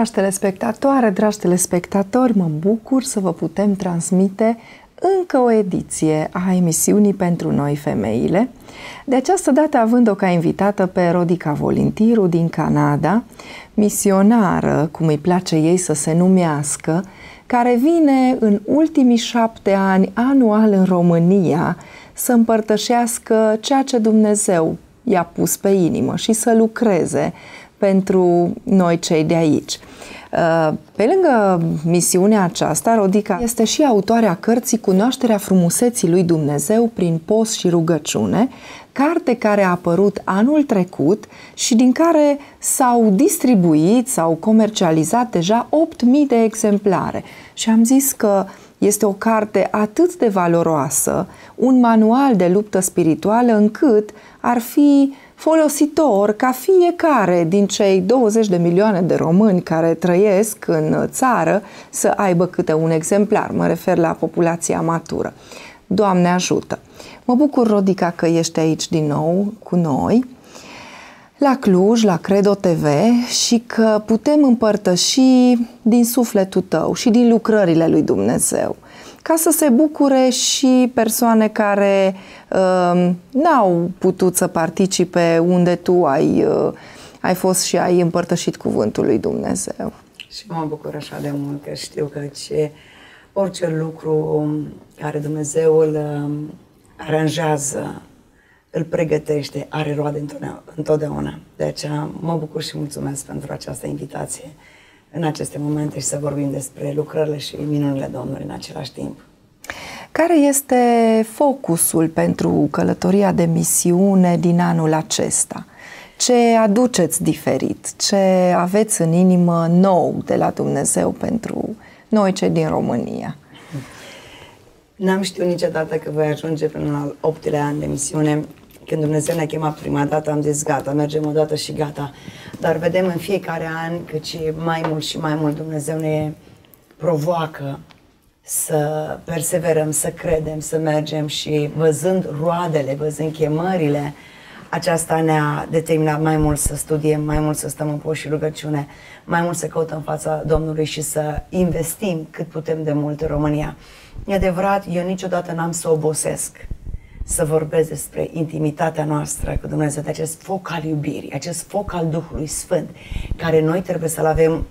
Dragi telespectatoare, dragi telespectatori, mă bucur să vă putem transmite încă o ediție a emisiunii pentru noi femeile. De această dată având-o ca invitată pe Rodica Volintiru din Canada, misionară, cum îi place ei să se numească, care vine în ultimii șapte ani anual în România să împărtășească ceea ce Dumnezeu i-a pus pe inimă și să lucreze pentru noi cei de aici. Uh, pe lângă misiunea aceasta, Rodica este și autoarea cărții Cunoașterea frumuseții lui Dumnezeu prin post și rugăciune, carte care a apărut anul trecut și din care s-au distribuit sau comercializat deja 8.000 de exemplare. Și am zis că este o carte atât de valoroasă, un manual de luptă spirituală, încât ar fi folositor ca fiecare din cei 20 de milioane de români care trăiesc în țară să aibă câte un exemplar. Mă refer la populația matură. Doamne ajută! Mă bucur, Rodica, că ești aici din nou cu noi la Cluj, la Credo TV și că putem împărtăși din sufletul tău și din lucrările lui Dumnezeu ca să se bucure și persoane care uh, n-au putut să participe unde tu ai, uh, ai fost și ai împărtășit cuvântul lui Dumnezeu. Și mă bucur așa de mult că știu că ce, orice lucru care Dumnezeu îl uh, aranjează, îl pregătește, are roade întotdeauna. De aceea mă bucur și mulțumesc pentru această invitație în aceste momente și să vorbim despre lucrările și minunile Domnului în același timp. Care este focusul pentru călătoria de misiune din anul acesta? Ce aduceți diferit? Ce aveți în inimă nou de la Dumnezeu pentru noi cei din România? N-am știut niciodată că voi ajunge până al optulea an de misiune. Când Dumnezeu ne-a chemat prima dată, am zis gata, mergem o dată și gata. Dar vedem în fiecare an că ce mai mult și mai mult Dumnezeu ne provoacă să perseverăm, să credem, să mergem și văzând roadele, văzând chemările, aceasta ne-a determinat mai mult să studiem, mai mult să stăm în post și rugăciune, mai mult să căutăm fața Domnului și să investim cât putem de mult în România. E adevărat, eu niciodată n-am să obosesc să vorbesc despre intimitatea noastră cu Dumnezeu, de acest foc al iubirii, acest foc al Duhului Sfânt, care noi trebuie să-l avem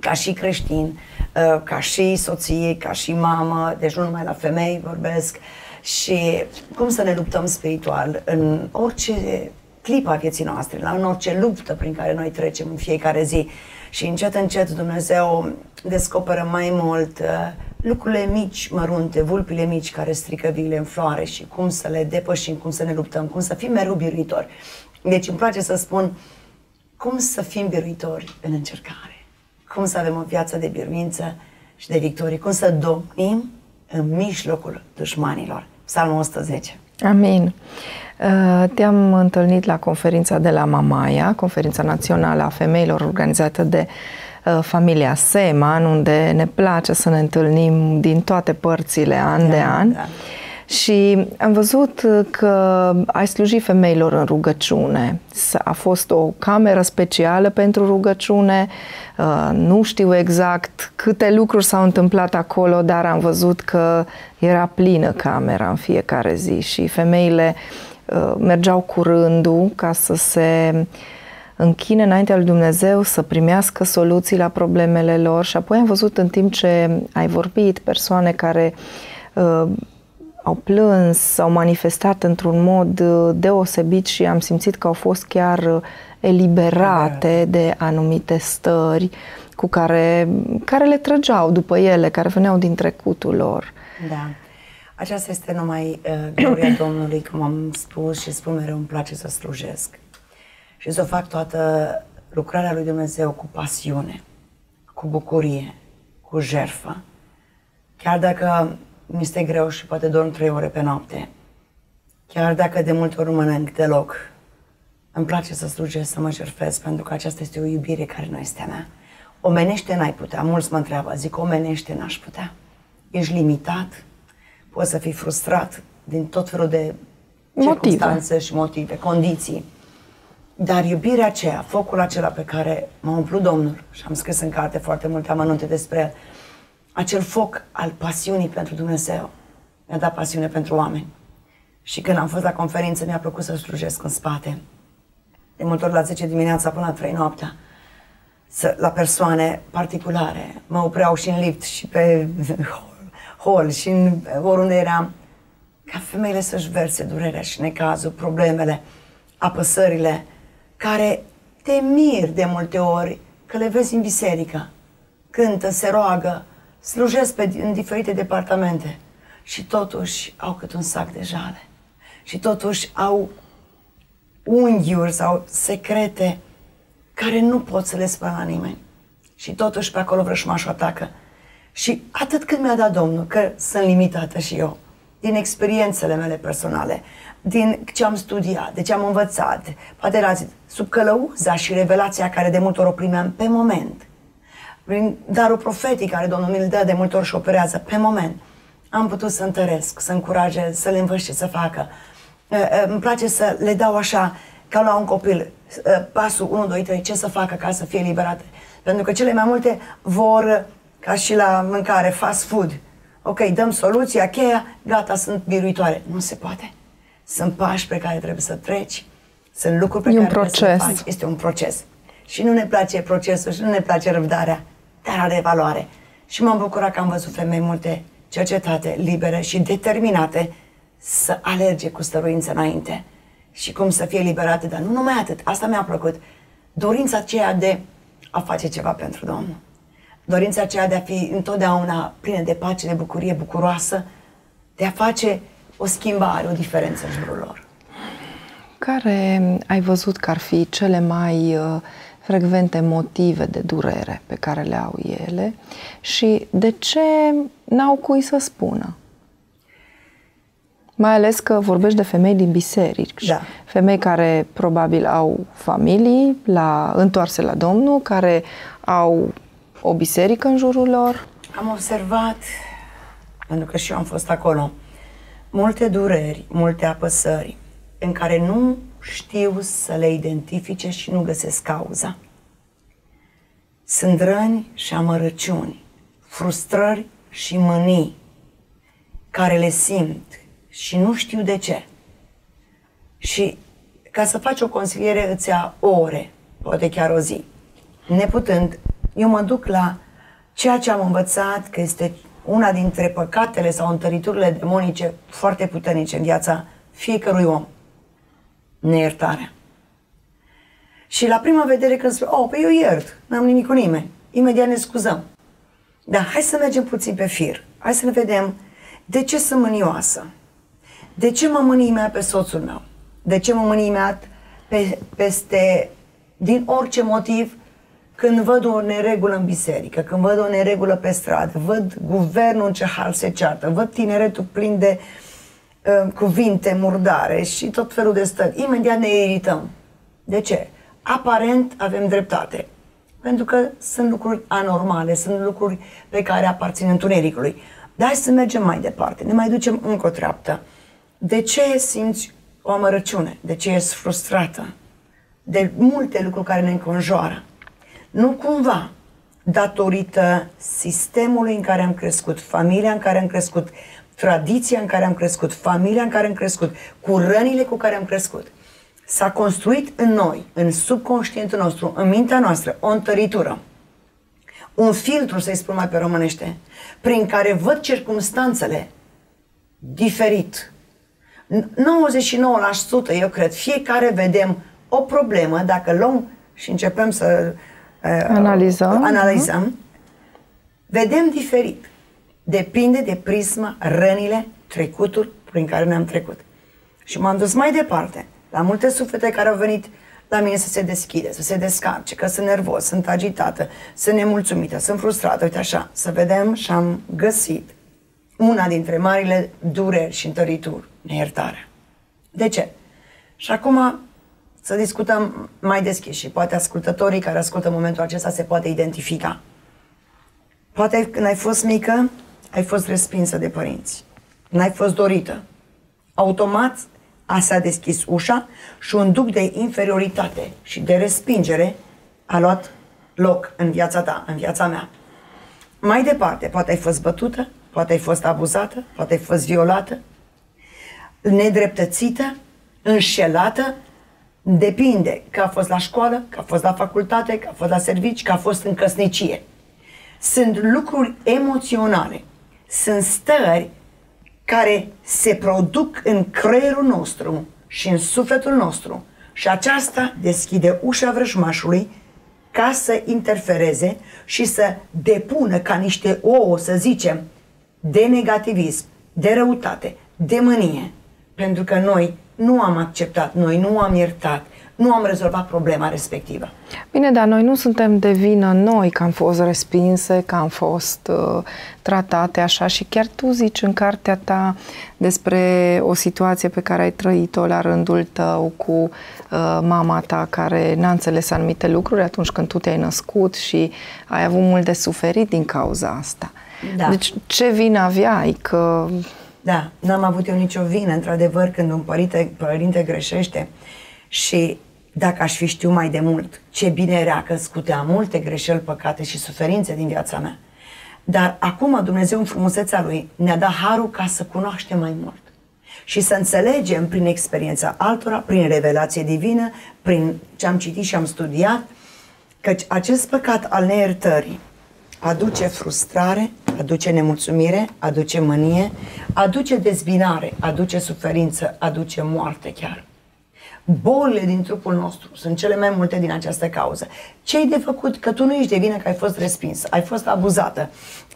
ca și creștin, uh, ca și soție, ca și mamă, deci nu numai la femei vorbesc, și cum să ne luptăm spiritual în orice clipă a vieții noastre, la în orice luptă prin care noi trecem în fiecare zi. Și încet, încet Dumnezeu descoperă mai mult uh, lucrurile mici, mărunte, vulpile mici care strică vile în floare și cum să le depășim, cum să ne luptăm, cum să fim mereu biruitori. Deci îmi place să spun cum să fim biruitori în încercare, cum să avem o viață de biruință și de victorie, cum să domnim în mijlocul dușmanilor. Psalmul 110. Amin. Uh, te-am întâlnit la conferința de la Mamaia, conferința națională a femeilor organizată de uh, familia Seman, unde ne place să ne întâlnim din toate părțile, an da, de an. Da. Și am văzut că ai slujit femeilor în rugăciune. A fost o cameră specială pentru rugăciune. Uh, nu știu exact câte lucruri s-au întâmplat acolo, dar am văzut că era plină camera în fiecare zi și femeile uh, mergeau cu rândul ca să se închine înaintea lui Dumnezeu să primească soluții la problemele lor și apoi am văzut în timp ce ai vorbit persoane care uh, au plâns, s-au manifestat într-un mod uh, deosebit și am simțit că au fost chiar uh, eliberate de anumite stări cu care, care le trăgeau după ele, care veneau din trecutul lor. Da. Aceasta este numai uh, gloria Domnului, cum am spus și spun mereu, îmi place să slujesc. Și să fac toată lucrarea lui Dumnezeu cu pasiune, cu bucurie, cu jertfă. Chiar dacă mi este greu și poate dorm trei ore pe noapte. Chiar dacă de multe ori nu mănânc deloc, îmi place să slujesc, să mă jertfesc, pentru că aceasta este o iubire care nu este a mea. Omenește n-ai putea. Mulți mă întreabă, zic, omenește n-aș putea. Ești limitat, poți să fii frustrat din tot felul de circunstanțe motive. și motive, condiții. Dar iubirea aceea, focul acela pe care m-a umplut Domnul, și am scris în carte foarte multe amănunte despre el, acel foc al pasiunii pentru Dumnezeu, mi-a dat pasiune pentru oameni. Și când am fost la conferință, mi-a plăcut să slujesc în spate. De multe ori la 10 dimineața până la 3 noaptea. Să, la persoane particulare. Mă opreau și în lift și pe hol și în oriunde eram. Ca femeile să-și verse durerea și necazul, problemele, apăsările, care te mir de multe ori că le vezi în biserică. Cântă, se roagă, slujesc pe, în diferite departamente și totuși au cât un sac de jale. Și totuși au unghiuri sau secrete care nu pot să le spun la nimeni. Și totuși pe acolo vrășmașul atacă. Și atât cât mi-a dat Domnul, că sunt limitată și eu, din experiențele mele personale, din ce am studiat, de ce am învățat, poate la sub călăuza și revelația care de multe ori o primeam pe moment, prin darul profetic care Domnul mi-l dă de multe ori și operează pe moment, am putut să întăresc, să încurajez, să le învăț ce să facă. Îmi place să le dau așa, ca la un copil, pasul 1, 2, 3, ce să facă ca să fie liberate. Pentru că cele mai multe vor, ca și la mâncare, fast food. Ok, dăm soluția, cheia, gata, sunt biruitoare. Nu se poate. Sunt pași pe care trebuie să treci, sunt lucruri pe e care un proces. trebuie să le faci. Este un proces. Și nu ne place procesul și nu ne place răbdarea, dar are valoare. Și m-am bucurat că am văzut femei multe cercetate, libere și determinate să alerge cu stăruință înainte și cum să fie liberate, dar nu numai atât, asta mi-a plăcut, dorința aceea de a face ceva pentru Domnul. Dorința aceea de a fi întotdeauna plină de pace, de bucurie, bucuroasă, de a face o schimbare, o diferență în jurul lor. Care ai văzut că ar fi cele mai uh, frecvente motive de durere pe care le au ele și de ce n-au cui să spună? Mai ales că vorbești de femei din biserici. Da. Femei care probabil au familii la, întoarse la Domnul, care au o biserică în jurul lor. Am observat, pentru că și eu am fost acolo, multe dureri, multe apăsări în care nu știu să le identifice și nu găsesc cauza. Sunt răni și amărăciuni, frustrări și mânii care le simt și nu știu de ce. Și ca să faci o consiliere îți ia ore, poate chiar o zi. Neputând, eu mă duc la ceea ce am învățat că este una dintre păcatele sau întăriturile demonice foarte puternice în viața fiecărui om. Neiertarea. Și la prima vedere când spune, oh, pe eu iert, n-am nimic cu nimeni, imediat ne scuzăm. Dar hai să mergem puțin pe fir. Hai să ne vedem de ce sunt mânioasă. De ce mă mâni pe soțul meu? De ce mă mâni pe, peste, din orice motiv, când văd o neregulă în biserică, când văd o neregulă pe stradă, văd guvernul în ce hal se ceartă, văd tineretul plin de uh, cuvinte murdare și tot felul de stări. Imediat ne irităm. De ce? Aparent avem dreptate. Pentru că sunt lucruri anormale, sunt lucruri pe care aparțin întunericului. Dar hai să mergem mai departe, ne mai ducem încă o treaptă. De ce simți o amărăciune? De ce ești frustrată? De multe lucruri care ne înconjoară. Nu cumva datorită sistemului în care am crescut, familia în care am crescut, tradiția în care am crescut, familia în care am crescut, cu rănile cu care am crescut. S-a construit în noi, în subconștientul nostru, în mintea noastră, o întăritură. Un filtru, să-i spun mai pe românește, prin care văd circumstanțele diferit. 99% eu cred, fiecare vedem o problemă, dacă luăm și începem să uh, analizăm, analizăm vedem diferit. Depinde de prisma, rănile, trecutul prin care ne-am trecut. Și m-am dus mai departe, la multe suflete care au venit la mine să se deschide, să se descarce, că sunt nervos, sunt agitată, sunt nemulțumită, sunt frustrată, uite așa, să vedem și am găsit una dintre marile dureri și întărituri, neiertarea. De ce? Și acum să discutăm mai deschis și poate ascultătorii care ascultă în momentul acesta se poate identifica. Poate când ai fost mică, ai fost respinsă de părinți. N-ai fost dorită. Automat a s-a deschis ușa și un duc de inferioritate și de respingere a luat loc în viața ta, în viața mea. Mai departe, poate ai fost bătută, poate ai fost abuzată, poate ai fost violată, nedreptățită, înșelată, depinde că a fost la școală, că a fost la facultate, că a fost la servici, că a fost în căsnicie. Sunt lucruri emoționale, sunt stări care se produc în creierul nostru și în sufletul nostru și aceasta deschide ușa vrăjmașului ca să interfereze și să depună ca niște ouă, să zicem, de negativism, de răutate, de mânie. Pentru că noi nu am acceptat, noi nu am iertat, nu am rezolvat problema respectivă. Bine, dar noi nu suntem de vină noi că am fost respinse, că am fost uh, tratate așa și chiar tu zici în cartea ta despre o situație pe care ai trăit-o la rândul tău cu uh, mama ta care n-a înțeles anumite lucruri atunci când tu te-ai născut și ai avut mult de suferit din cauza asta. Da. Deci ce vină aveai? Că... Da, n-am avut eu nicio vină, într-adevăr, când un părinte, părinte greșește și dacă aș fi știut mai de mult ce bine era că scutea multe greșeli, păcate și suferințe din viața mea. Dar acum Dumnezeu în frumusețea Lui ne-a dat harul ca să cunoaștem mai mult și să înțelegem prin experiența altora, prin revelație divină, prin ce am citit și am studiat, că acest păcat al neiertării aduce frustrare, aduce nemulțumire, aduce mânie, aduce dezbinare, aduce suferință, aduce moarte chiar. Bolile din trupul nostru sunt cele mai multe din această cauză. ce ai de făcut? Că tu nu ești de vină că ai fost respins, ai fost abuzată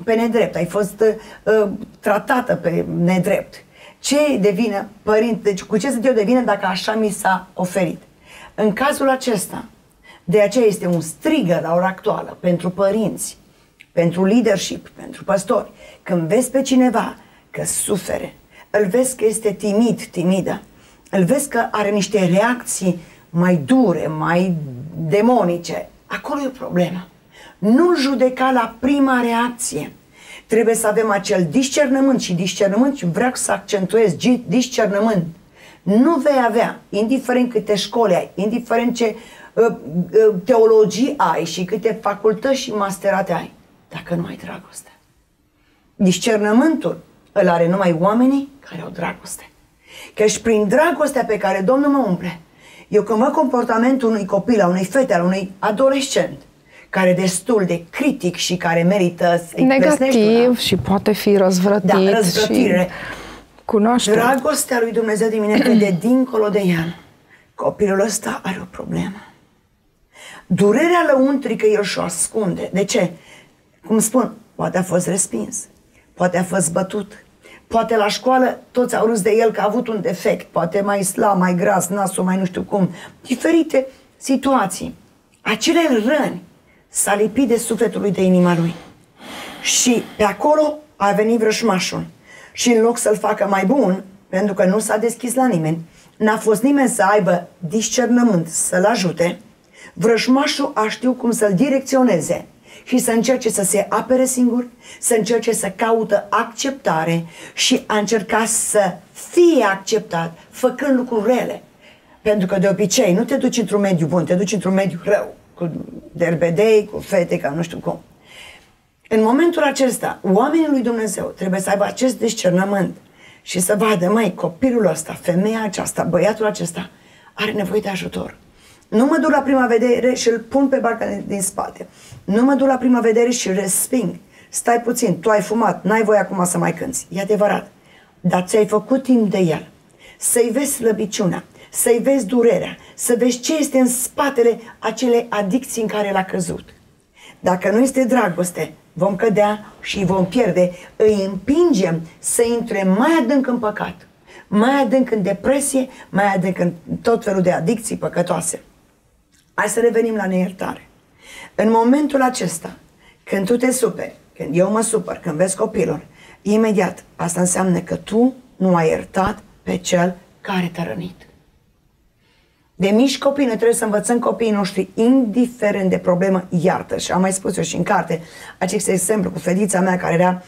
pe nedrept, ai fost uh, tratată pe nedrept. Ce e de vină, părinte? Deci cu ce sunt eu de vină dacă așa mi s-a oferit? În cazul acesta, de aceea este un strigă la ora actuală pentru părinți, pentru leadership, pentru păstori. Când vezi pe cineva că sufere, îl vezi că este timid, timidă, îl vezi că are niște reacții mai dure, mai demonice, acolo e o problemă. Nu-l judeca la prima reacție. Trebuie să avem acel discernământ și discernământ și vreau să accentuez discernământ. Nu vei avea, indiferent câte școli ai, indiferent ce uh, uh, teologii ai și câte facultăți și masterate ai, dacă nu ai dragoste. Discernământul îl are numai oamenii care au dragoste. Căci prin dragostea pe care Domnul mă umple, eu când văd comportamentul unui copil, a unei fete, a unui adolescent, care e destul de critic și care merită să-i Negativ una. și poate fi răzvrătit. Da, răzvrătire. Cunoaște. Dragostea lui Dumnezeu din mine vede dincolo de ea. Copilul ăsta are o problemă. Durerea lăuntrică el și-o ascunde. De ce? Cum spun, poate a fost respins, poate a fost bătut, Poate la școală toți au râs de el că a avut un defect, poate mai slab, mai gras, nasul, mai nu știu cum. Diferite situații. Acele răni s-a lipit de sufletul lui, de inima lui. Și pe acolo a venit vrășmașul. Și în loc să-l facă mai bun, pentru că nu s-a deschis la nimeni, n-a fost nimeni să aibă discernământ să-l ajute, vrășmașul a știut cum să-l direcționeze și să încerce să se apere singur, să încerce să caută acceptare și a încerca să fie acceptat făcând lucruri rele. Pentru că de obicei nu te duci într-un mediu bun, te duci într-un mediu rău, cu derbedei, cu fete, ca nu știu cum. În momentul acesta, oamenii lui Dumnezeu trebuie să aibă acest discernământ și să vadă, mai copilul ăsta, femeia aceasta, băiatul acesta, are nevoie de ajutor. Nu mă duc la prima vedere și îl pun pe barca din, din spate. Nu mă duc la prima vedere și îl resping. Stai puțin, tu ai fumat, n-ai voie acum să mai cânți. E adevărat. Dar ți-ai făcut timp de el. Să-i vezi slăbiciunea, să-i vezi durerea, să vezi ce este în spatele acele adicții în care l-a căzut. Dacă nu este dragoste, vom cădea și vom pierde. Îi împingem să intre mai adânc în păcat, mai adânc în depresie, mai adânc în tot felul de adicții păcătoase. Hai să revenim la neiertare. În momentul acesta, când tu te superi, când eu mă supăr, când vezi copilul, imediat asta înseamnă că tu nu ai iertat pe cel care te-a rănit. De mici copii, noi trebuie să învățăm copiii noștri, indiferent de problemă, iartă. Și am mai spus eu și în carte, acest exemplu cu fetița mea care era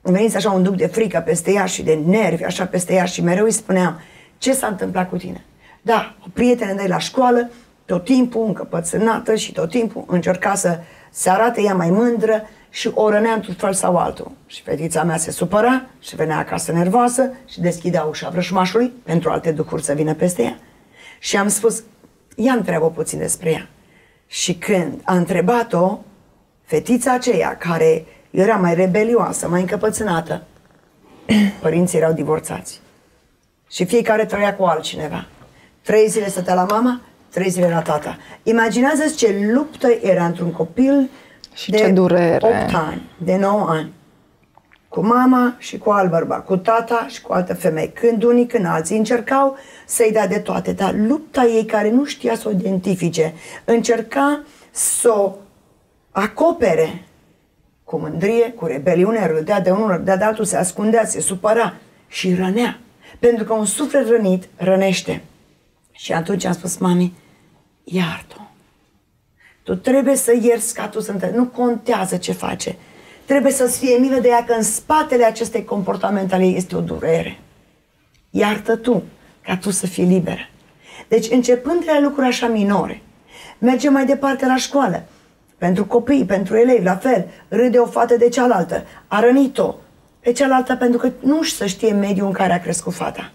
veniți așa un duc de frică peste ea și de nervi așa peste ea și mereu îi spuneam, Ce s-a întâmplat cu tine? Da, o prietenă de la școală, tot timpul încăpățânată și tot timpul încerca să se arate ea mai mândră și o rănea într-un fel sau altul. Și fetița mea se supăra și venea acasă nervoasă și deschidea ușa vrășmașului pentru alte ducuri să vină peste ea. Și am spus, ia întreabă puțin despre ea. Și când a întrebat-o, fetița aceea care era mai rebelioasă, mai încăpățânată, părinții erau divorțați. Și fiecare trăia cu altcineva. Trei zile stătea la mama, trei zile la tata. imaginează ce luptă era într-un copil și de ce durere. 8 ani, de 9 ani. Cu mama și cu alt bărbat, cu tata și cu altă femeie. Când unii, când alții încercau să-i dea de toate, dar lupta ei care nu știa să o identifice, încerca să o acopere cu mândrie, cu rebeliune, râdea de unul, râdea de altul, se ascundea, se supăra și rănea. Pentru că un suflet rănit rănește. Și atunci am spus, mami, iartă Tu trebuie să ierți ca tu să Nu contează ce face. Trebuie să-ți fie milă de ea că în spatele acestei comportamente ale ei este o durere. Iartă tu, ca tu să fii liberă. Deci, începând de la lucruri așa minore, mergem mai departe la școală. Pentru copii, pentru elevi, la fel. Râde o fată de cealaltă. A rănit-o pe cealaltă pentru că nu să știe mediul în care a crescut fata.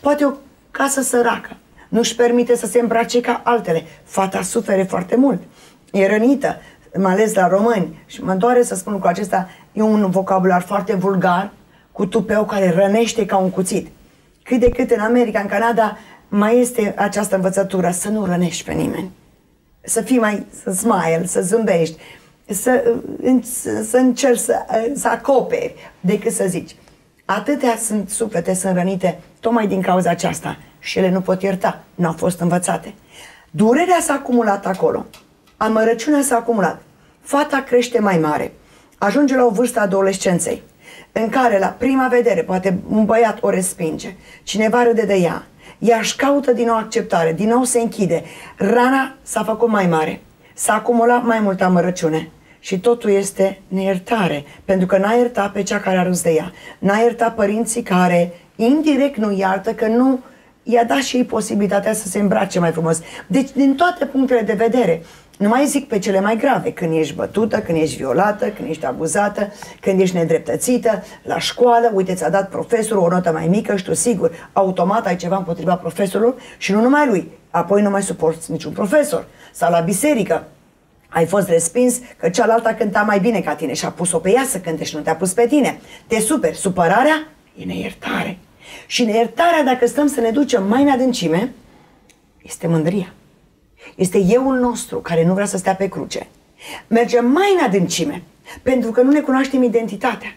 Poate o casă săracă nu-și permite să se îmbrace ca altele. Fata sufere foarte mult. E rănită, mai ales la români. Și mă doare să spun cu acesta, e un vocabular foarte vulgar, cu tupeu care rănește ca un cuțit. Cât de cât în America, în Canada, mai este această învățătură, să nu rănești pe nimeni. Să fii mai, să smile, să zâmbești, să, să, să încerci să, să acoperi decât să zici. Atâtea sunt suflete, sunt rănite tocmai din cauza aceasta și ele nu pot ierta, nu au fost învățate. Durerea s-a acumulat acolo, amărăciunea s-a acumulat, fata crește mai mare, ajunge la o vârstă adolescenței, în care la prima vedere poate un băiat o respinge, cineva râde de ea, ea își caută din nou acceptare, din nou se închide, rana s-a făcut mai mare, s-a acumulat mai multă amărăciune. Și totul este neiertare, pentru că n-a iertat pe cea care a râs de ea, n-a iertat părinții care indirect nu iartă, că nu i-a dat și ei posibilitatea să se îmbrace mai frumos. Deci, din toate punctele de vedere, nu mai zic pe cele mai grave, când ești bătută, când ești violată, când ești abuzată, când ești nedreptățită, la școală, uite, ți-a dat profesorul o notă mai mică și tu sigur, automat ai ceva împotriva profesorului și nu numai lui, apoi nu mai suporți niciun profesor. Sau la biserică, ai fost respins că cealaltă cânta mai bine ca tine și a pus-o pe ea să cânte și nu te-a pus pe tine. Te super, supărarea e neiertare. Și neiertarea, dacă stăm să ne ducem mai în adâncime, este mândria. Este euul nostru care nu vrea să stea pe cruce. Mergem mai în adâncime, pentru că nu ne cunoaștem identitatea.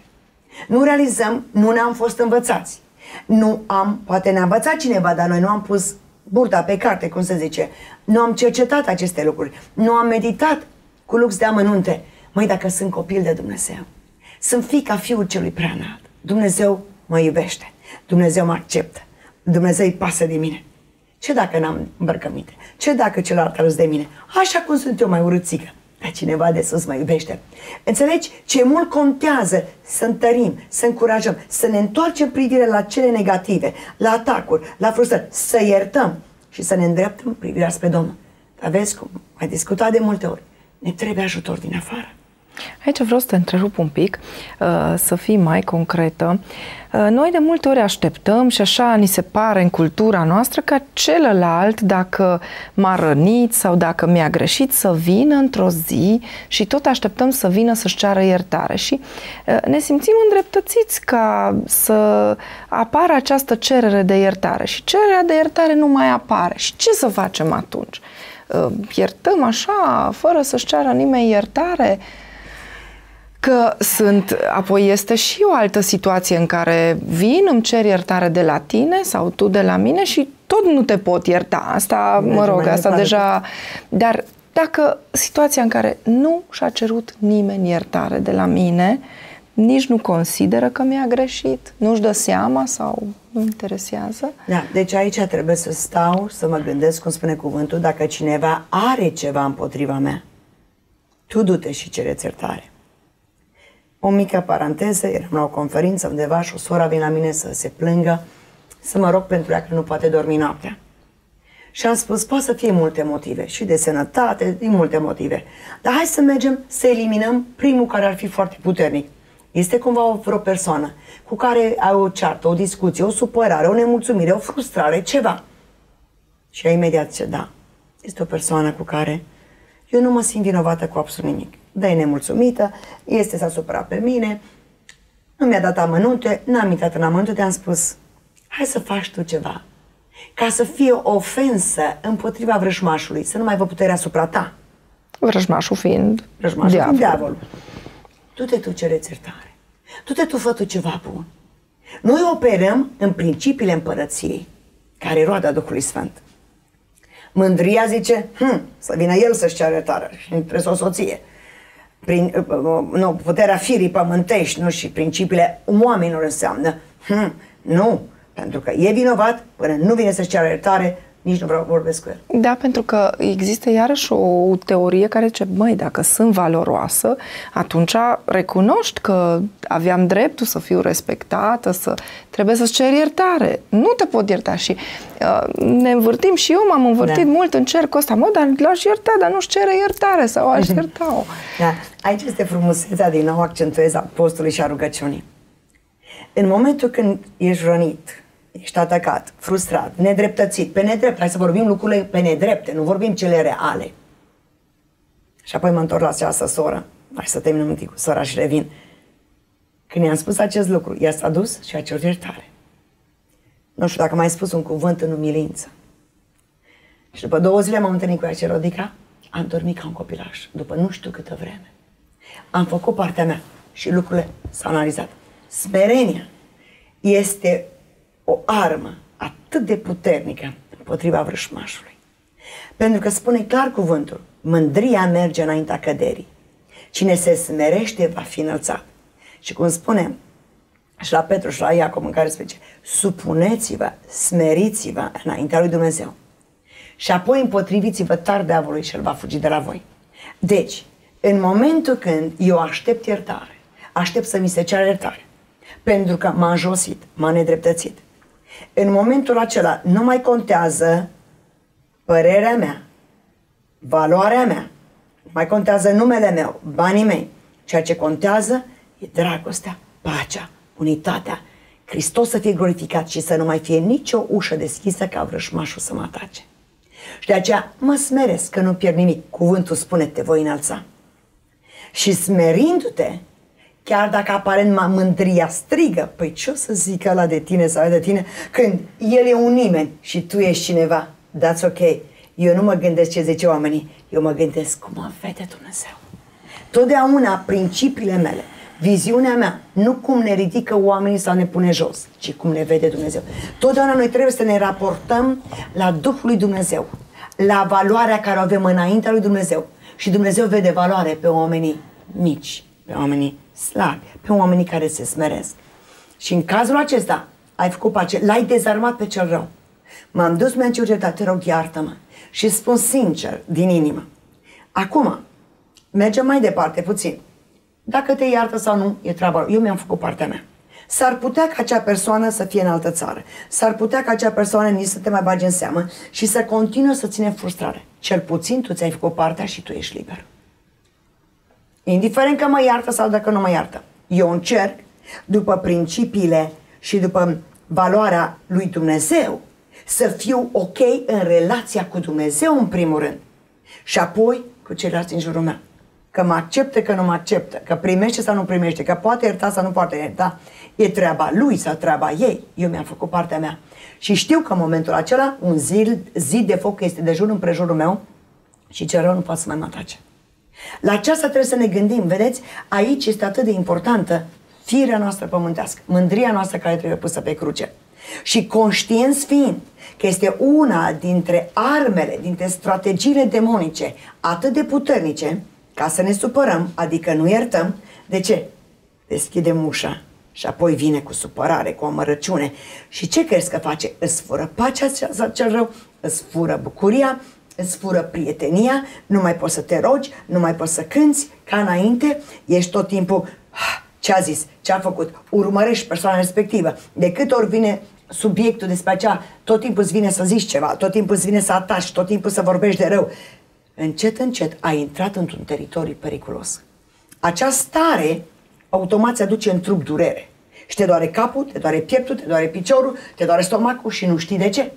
Nu realizăm, nu ne-am fost învățați. Nu am, poate ne-a învățat cineva, dar noi nu am pus burta pe carte, cum se zice. Nu am cercetat aceste lucruri. Nu am meditat cu lux de amănunte. Măi, dacă sunt copil de Dumnezeu, sunt fica fiul celui preanalt. Dumnezeu mă iubește. Dumnezeu mă acceptă. Dumnezeu îi pasă de mine. Ce dacă n-am îmbrăcăminte? Ce dacă celălalt a râs de mine? Așa cum sunt eu mai urâțică. Dar cineva de sus mă iubește. Înțelegi? Ce mult contează să întărim, să încurajăm, să ne întoarcem privirea la cele negative, la atacuri, la frustrări, să iertăm și să ne îndreptăm privirea spre Domnul. Dar vezi cum, mai discutat de multe ori, ne trebuie ajutor din afară. Aici vreau să te întrerup un pic, uh, să fii mai concretă. Uh, noi de multe ori așteptăm și așa ni se pare în cultura noastră ca celălalt, dacă m-a rănit sau dacă mi-a greșit, să vină într-o zi și tot așteptăm să vină să-și ceară iertare. Și uh, ne simțim îndreptățiți ca să apară această cerere de iertare și cererea de iertare nu mai apare. Și ce să facem atunci? Iertăm așa, fără să-și ceară nimeni iertare? Că sunt, apoi este și o altă situație în care vin, îmi cer iertare de la tine sau tu de la mine și tot nu te pot ierta. Asta, Merge mă rog, asta departe. deja... Dar dacă situația în care nu și-a cerut nimeni iertare de la mine, nici nu consideră că mi-a greșit, nu-și dă seama sau nu interesează. Da, deci aici trebuie să stau, să mă gândesc, cum spune cuvântul, dacă cineva are ceva împotriva mea, tu du-te și cereți iertare. O mică paranteză, eram la o conferință undeva și o sora vine la mine să se plângă să mă rog pentru ea că nu poate dormi noaptea. Și am spus, poate să fie multe motive, și de sănătate, din multe motive. Dar hai să mergem să eliminăm primul care ar fi foarte puternic. Este cumva o vreo persoană cu care ai o ceartă, o discuție, o supărare, o nemulțumire, o frustrare, ceva. Și ai imediat ce da. Este o persoană cu care eu nu mă simt vinovată cu absolut nimic. Da, e nemulțumită, este s-a supărat pe mine, nu mi-a dat amănunte, n-am intrat în amănunte, te-am spus, hai să faci tu ceva. Ca să fie o ofensă împotriva vrăjmașului, să nu mai vă puterea asupra ta. Vrăjmașul fiind Vrăjmașul diavol. fiind diavolul. Du-te tu cereți iertare. Du-te tu fă tu ceva bun. Noi operăm în principiile împărăției, care e roada Duhului Sfânt. Mândria zice, hm, să vină el să-și ceară iertare și trebuie să o soție. Prin, uh, uh, nu, puterea firii pământești, nu, și principiile oamenilor înseamnă, hm, nu, pentru că e vinovat, până nu vine să-și ceară iertare, nici nu vreau vorbesc cu el. Da, pentru că există iarăși o teorie care zice, măi, dacă sunt valoroasă, atunci recunoști că aveam dreptul să fiu respectată, să trebuie să-ți cer iertare. Nu te pot ierta și uh, ne învârtim și eu m-am învârtit da. mult în cercul ăsta, mă, dar l-aș ierta, dar nu-și cere iertare sau aș ierta-o. Da. Aici este frumusețea, din nou accentuez a postului și a rugăciunii. În momentul când ești rănit, ești atacat, frustrat, nedreptățit, pe nedrept, hai să vorbim lucrurile pe nedrepte, nu vorbim cele reale. Și apoi mă întorc la această soră, hai să terminăm un cu sora și revin. Când i-am spus acest lucru, ea s-a dus și a cerut iertare. Nu știu dacă mai spus un cuvânt în umilință. Și după două zile m-am întâlnit cu ea ce Rodica, am dormit ca un copilaș, după nu știu câtă vreme. Am făcut partea mea și lucrurile s-au analizat. Smerenia este o armă atât de puternică împotriva vrășmașului. Pentru că spune clar cuvântul, mândria merge înaintea căderii. Cine se smerește va fi înălțat. Și cum spune și la Petru și la Iacob în care spune, supuneți-vă, smeriți-vă înaintea lui Dumnezeu. Și apoi împotriviți-vă tar diavolului și el va fugi de la voi. Deci, în momentul când eu aștept iertare, aștept să mi se ceară iertare, pentru că m-a josit, m-a nedreptățit, în momentul acela nu mai contează părerea mea, valoarea mea, nu mai contează numele meu, banii mei. Ceea ce contează e dragostea, pacea, unitatea. Hristos să fie glorificat și să nu mai fie nicio ușă deschisă ca vrășmașul să mă atace. Și de aceea mă smeresc că nu pierd nimic. Cuvântul spune, te voi înălța. Și smerindu-te, Chiar dacă aparent mândria strigă, păi ce o să zică la de tine sau de tine când el e un nimeni și tu ești cineva? That's ok. Eu nu mă gândesc ce zice oamenii, eu mă gândesc cum mă vede Dumnezeu. Totdeauna principiile mele, viziunea mea, nu cum ne ridică oamenii sau ne pune jos, ci cum ne vede Dumnezeu. Totdeauna noi trebuie să ne raportăm la Duhul lui Dumnezeu, la valoarea care o avem înaintea lui Dumnezeu. Și Dumnezeu vede valoare pe oamenii mici, pe oamenii slabi, pe oamenii care se smeresc. Și în cazul acesta, ai făcut pace, l-ai dezarmat pe cel rău. M-am dus, mi-am cerut te rog, iartă-mă. Și spun sincer, din inimă. Acum, mergem mai departe puțin. Dacă te iartă sau nu, e treaba Eu mi-am făcut partea mea. S-ar putea ca acea persoană să fie în altă țară. S-ar putea ca acea persoană nici să te mai bagi în seamă și să continue să ține frustrare. Cel puțin tu ți-ai făcut partea și tu ești liber. Indiferent că mă iartă sau dacă nu mă iartă. Eu încerc, după principiile și după valoarea lui Dumnezeu, să fiu ok în relația cu Dumnezeu în primul rând. Și apoi cu ceilalți în jurul meu. Că mă acceptă, că nu mă acceptă, că primește sau nu primește, că poate ierta sau nu poate ierta. E treaba lui sau treaba ei. Eu mi-am făcut partea mea. Și știu că în momentul acela un zi, zi de foc este de jur împrejurul meu și ce rău nu poate să mai mă atace. La aceasta trebuie să ne gândim, vedeți? Aici este atât de importantă firea noastră pământească, mândria noastră care trebuie pusă pe cruce. Și conștienți fiind că este una dintre armele, dintre strategiile demonice atât de puternice, ca să ne supărăm, adică nu iertăm, de ce? Deschidem ușa și apoi vine cu supărare, cu amărăciune. Și ce crezi că face? Îți fură pacea cel rău, îți fură bucuria, îți fură prietenia, nu mai poți să te rogi, nu mai poți să cânți ca înainte, ești tot timpul ah, ce a zis, ce a făcut, urmărești persoana respectivă. De câte ori vine subiectul despre aceea, tot timpul îți vine să zici ceva, tot timpul îți vine să ataci, tot timpul să vorbești de rău. Încet, încet ai intrat într-un teritoriu periculos. Acea stare automat se aduce în trup durere. Și te doare capul, te doare pieptul, te doare piciorul, te doare stomacul și nu știi de ce.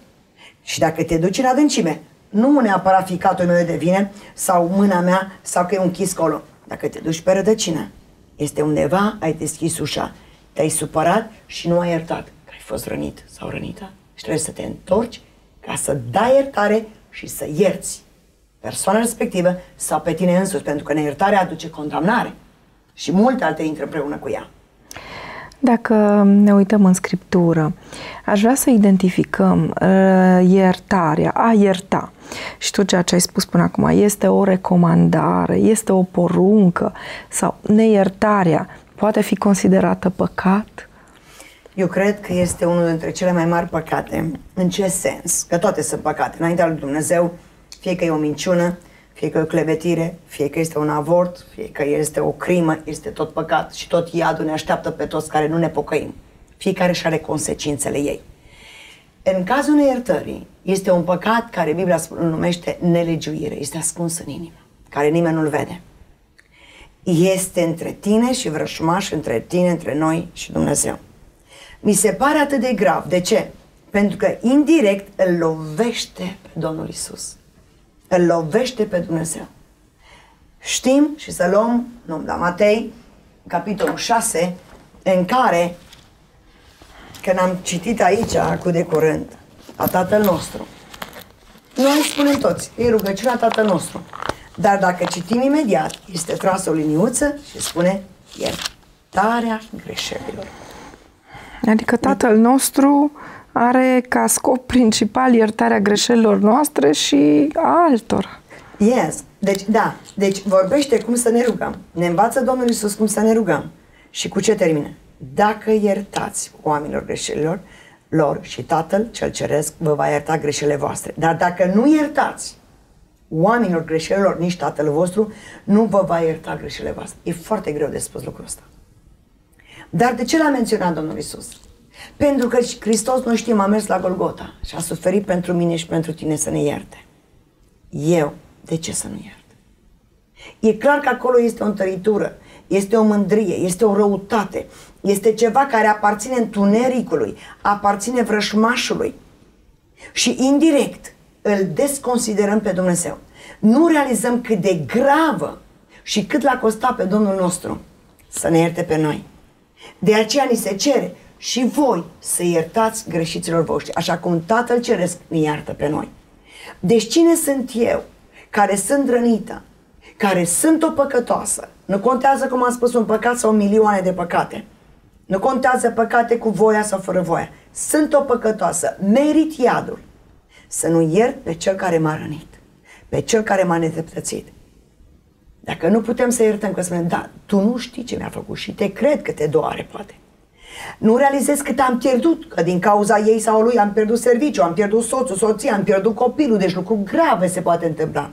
Și dacă te duci în adâncime, nu neapărat ficatul meu de vine sau mâna mea sau că e un chis colo. Dacă te duci pe rădăcină, este undeva, ai deschis ușa, te-ai supărat și nu ai iertat că ai fost rănit sau rănită și trebuie să te întorci ca să dai iertare și să ierți persoana respectivă sau pe tine însuți, pentru că neiertarea aduce condamnare și multe alte intră împreună cu ea. Dacă ne uităm în scriptură, aș vrea să identificăm uh, iertarea, a ierta. Și tot ceea ce ai spus până acum este o recomandare, este o poruncă sau neiertarea poate fi considerată păcat? Eu cred că este unul dintre cele mai mari păcate. În ce sens? Că toate sunt păcate. Înaintea lui Dumnezeu, fie că e o minciună, fie că e o clevetire, fie că este un avort, fie că este o crimă, este tot păcat și tot iadul ne așteaptă pe toți care nu ne pocăim. Fiecare și are consecințele ei. În cazul neiertării, este un păcat care Biblia îl numește nelegiuire, este ascuns în inimă, care nimeni nu-l vede. Este între tine și vrășmaș, între tine, între noi și Dumnezeu. Mi se pare atât de grav. De ce? Pentru că indirect îl lovește pe Domnul Isus îl lovește pe Dumnezeu. Știm și să luăm, nu, la Matei, capitolul 6, în care, când am citit aici, cu de curând, a Tatăl nostru, noi spunem toți, e rugăciunea Tatăl nostru. Dar dacă citim imediat, este trasă o liniuță și spune iertarea greșelilor. Adică Tatăl nostru are ca scop principal iertarea greșelilor noastre și a altor. Yes. Deci, da. Deci vorbește cum să ne rugăm. Ne învață Domnul Isus cum să ne rugăm. Și cu ce termină? Dacă iertați oamenilor greșelilor lor și Tatăl cel Ceresc vă va ierta greșelile voastre. Dar dacă nu iertați oamenilor greșelilor, nici Tatăl vostru nu vă va ierta greșelile voastre. E foarte greu de spus lucrul ăsta. Dar de ce l-a menționat Domnul Isus? Pentru că Hristos, noi știm, a mers la Golgota și a suferit pentru mine și pentru tine să ne ierte. Eu, de ce să nu iert? E clar că acolo este o întăritură, este o mândrie, este o răutate, este ceva care aparține întunericului, aparține vrășmașului. Și indirect îl desconsiderăm pe Dumnezeu. Nu realizăm cât de gravă și cât l-a costat pe Domnul nostru să ne ierte pe noi. De aceea ni se cere și voi să iertați greșiților voștri, așa cum Tatăl Ceresc ne iartă pe noi. Deci cine sunt eu care sunt rănită, care sunt o păcătoasă? Nu contează, cum am spus, un păcat sau milioane de păcate. Nu contează păcate cu voia sau fără voia. Sunt o păcătoasă, merit iadul. Să nu iert pe cel care m-a rănit, pe cel care m-a nedreptățit. Dacă nu putem să iertăm, că spunem, da, tu nu știi ce mi-a făcut și te cred că te doare, poate. Nu realizez cât am pierdut, că din cauza ei sau lui am pierdut serviciu, am pierdut soțul, soția, am pierdut copilul, deci lucruri grave se poate întâmpla.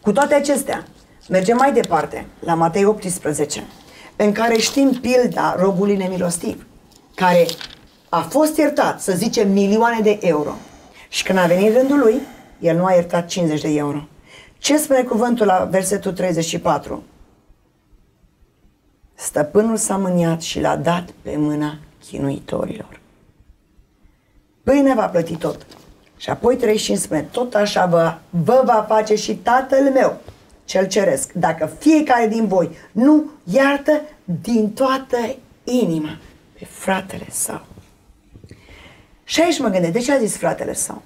Cu toate acestea, mergem mai departe, la Matei 18, în care știm pilda robului nemilostiv, care a fost iertat, să zicem, milioane de euro. Și când a venit rândul lui, el nu a iertat 50 de euro. Ce spune cuvântul la versetul 34? Stăpânul s-a mâniat și l-a dat pe mâna chinuitorilor. Pâine va plăti tot. Și apoi 35 spune, tot așa vă, vă va face și tatăl meu, cel ceresc, dacă fiecare din voi nu iartă din toată inima pe fratele său. Și aici mă gândesc, de ce a zis fratele său?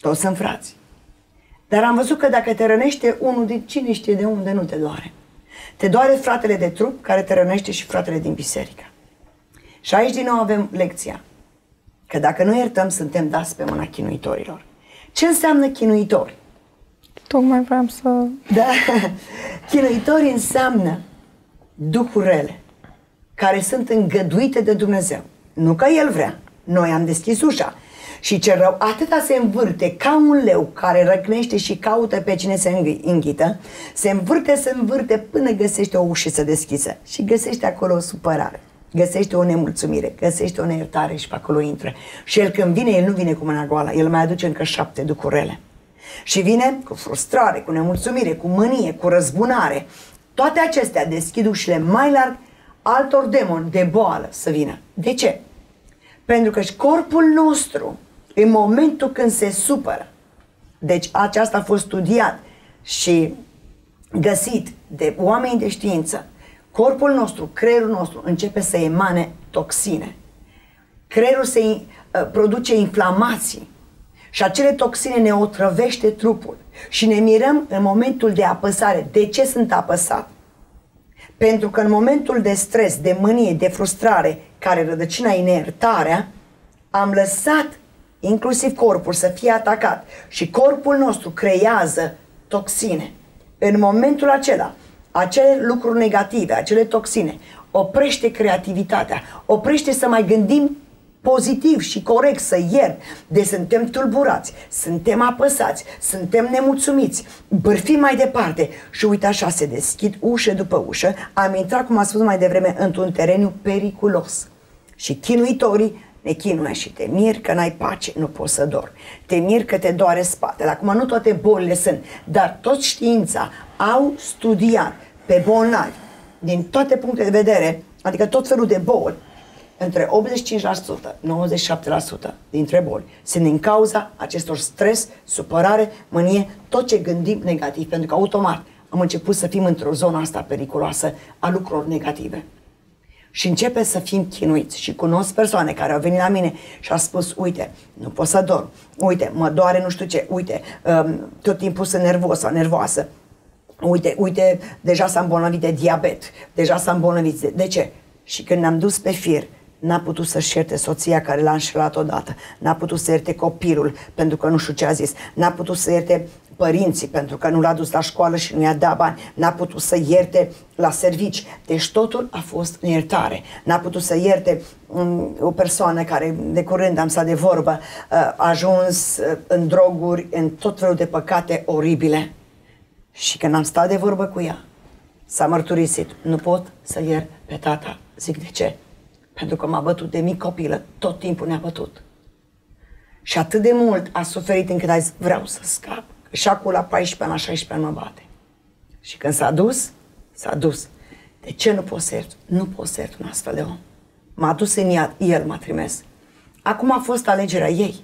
Toți sunt frați. Dar am văzut că dacă te rănește unul din cine știe de unde, nu te doare. Te doare fratele de trup care te rănește și fratele din biserică. Și aici din nou avem lecția. Că dacă nu iertăm, suntem dați pe mâna chinuitorilor. Ce înseamnă chinuitori? Tocmai vreau să... Da. Chinuitori înseamnă duhuri rele care sunt îngăduite de Dumnezeu. Nu că El vrea. Noi am deschis ușa. Și ce rău, atâta se învârte ca un leu care răcnește și caută pe cine se înghită, se învârte, se învârte până găsește o ușiță deschisă și găsește acolo o supărare. găsește o nemulțumire, găsește o neiertare și pe acolo intră. Și el când vine, el nu vine cu mâna goală, el mai aduce încă șapte ducurele. Și vine cu frustrare, cu nemulțumire, cu mânie, cu răzbunare. Toate acestea deschid ușile mai larg altor demoni de boală să vină. De ce? Pentru că și corpul nostru, în momentul când se supără, deci aceasta a fost studiat și găsit de oameni de știință, corpul nostru, creierul nostru începe să emane toxine. Creierul se uh, produce inflamații și acele toxine ne otrăvește trupul. Și ne mirăm în momentul de apăsare. De ce sunt apăsat? Pentru că în momentul de stres, de mânie, de frustrare, care rădăcina e neiertarea, am lăsat inclusiv corpul să fie atacat și corpul nostru creează toxine. În momentul acela, acele lucruri negative, acele toxine, oprește creativitatea, oprește să mai gândim pozitiv și corect, să iert. De suntem tulburați, suntem apăsați, suntem nemulțumiți, bârfim mai departe și uite așa se deschid ușă după ușă. Am intrat, cum am spus mai devreme, într-un teren periculos. Și chinuitorii ne chinuie și te mir că n-ai pace, nu poți să dormi. Te mir că te doare spatele. Acum nu toate bolile sunt, dar tot știința au studiat pe bolnavi din toate punctele de vedere, adică tot felul de boli, între 85% 97% dintre boli sunt din cauza acestor stres, supărare, mânie, tot ce gândim negativ, pentru că automat am început să fim într-o zonă asta periculoasă a lucrurilor negative. Și începe să fim chinuiți. Și cunosc persoane care au venit la mine și au spus, uite, nu pot să dorm, uite, mă doare nu știu ce, uite, um, tot timpul sunt nervos sau nervoasă, uite, uite, deja s-a îmbolnăvit de diabet, deja s-a îmbolnăvit de... De ce? Și când ne-am dus pe fir, n-a putut să-și ierte soția care l-a înșelat odată, n-a putut să ierte copilul pentru că nu știu ce a zis, n-a putut să ierte părinții pentru că nu l-a dus la școală și nu i-a dat bani, n-a putut să ierte la servici. Deci totul a fost în iertare. N-a putut să ierte um, o persoană care de curând am stat de vorbă, uh, a ajuns uh, în droguri, în tot felul de păcate oribile. Și când am stat de vorbă cu ea, s-a mărturisit, nu pot să iert pe tata. Zic, de ce? Pentru că m-a bătut de mic copilă, tot timpul ne-a bătut. Și atât de mult a suferit încât a zis, vreau să scap. Și acum la 14 ani, la 16 ani mă bate. Și când s-a dus, s-a dus. De ce nu pot să iert? Nu pot să iert un astfel de om. M-a dus în iad, el m-a trimis. Acum a fost alegerea ei.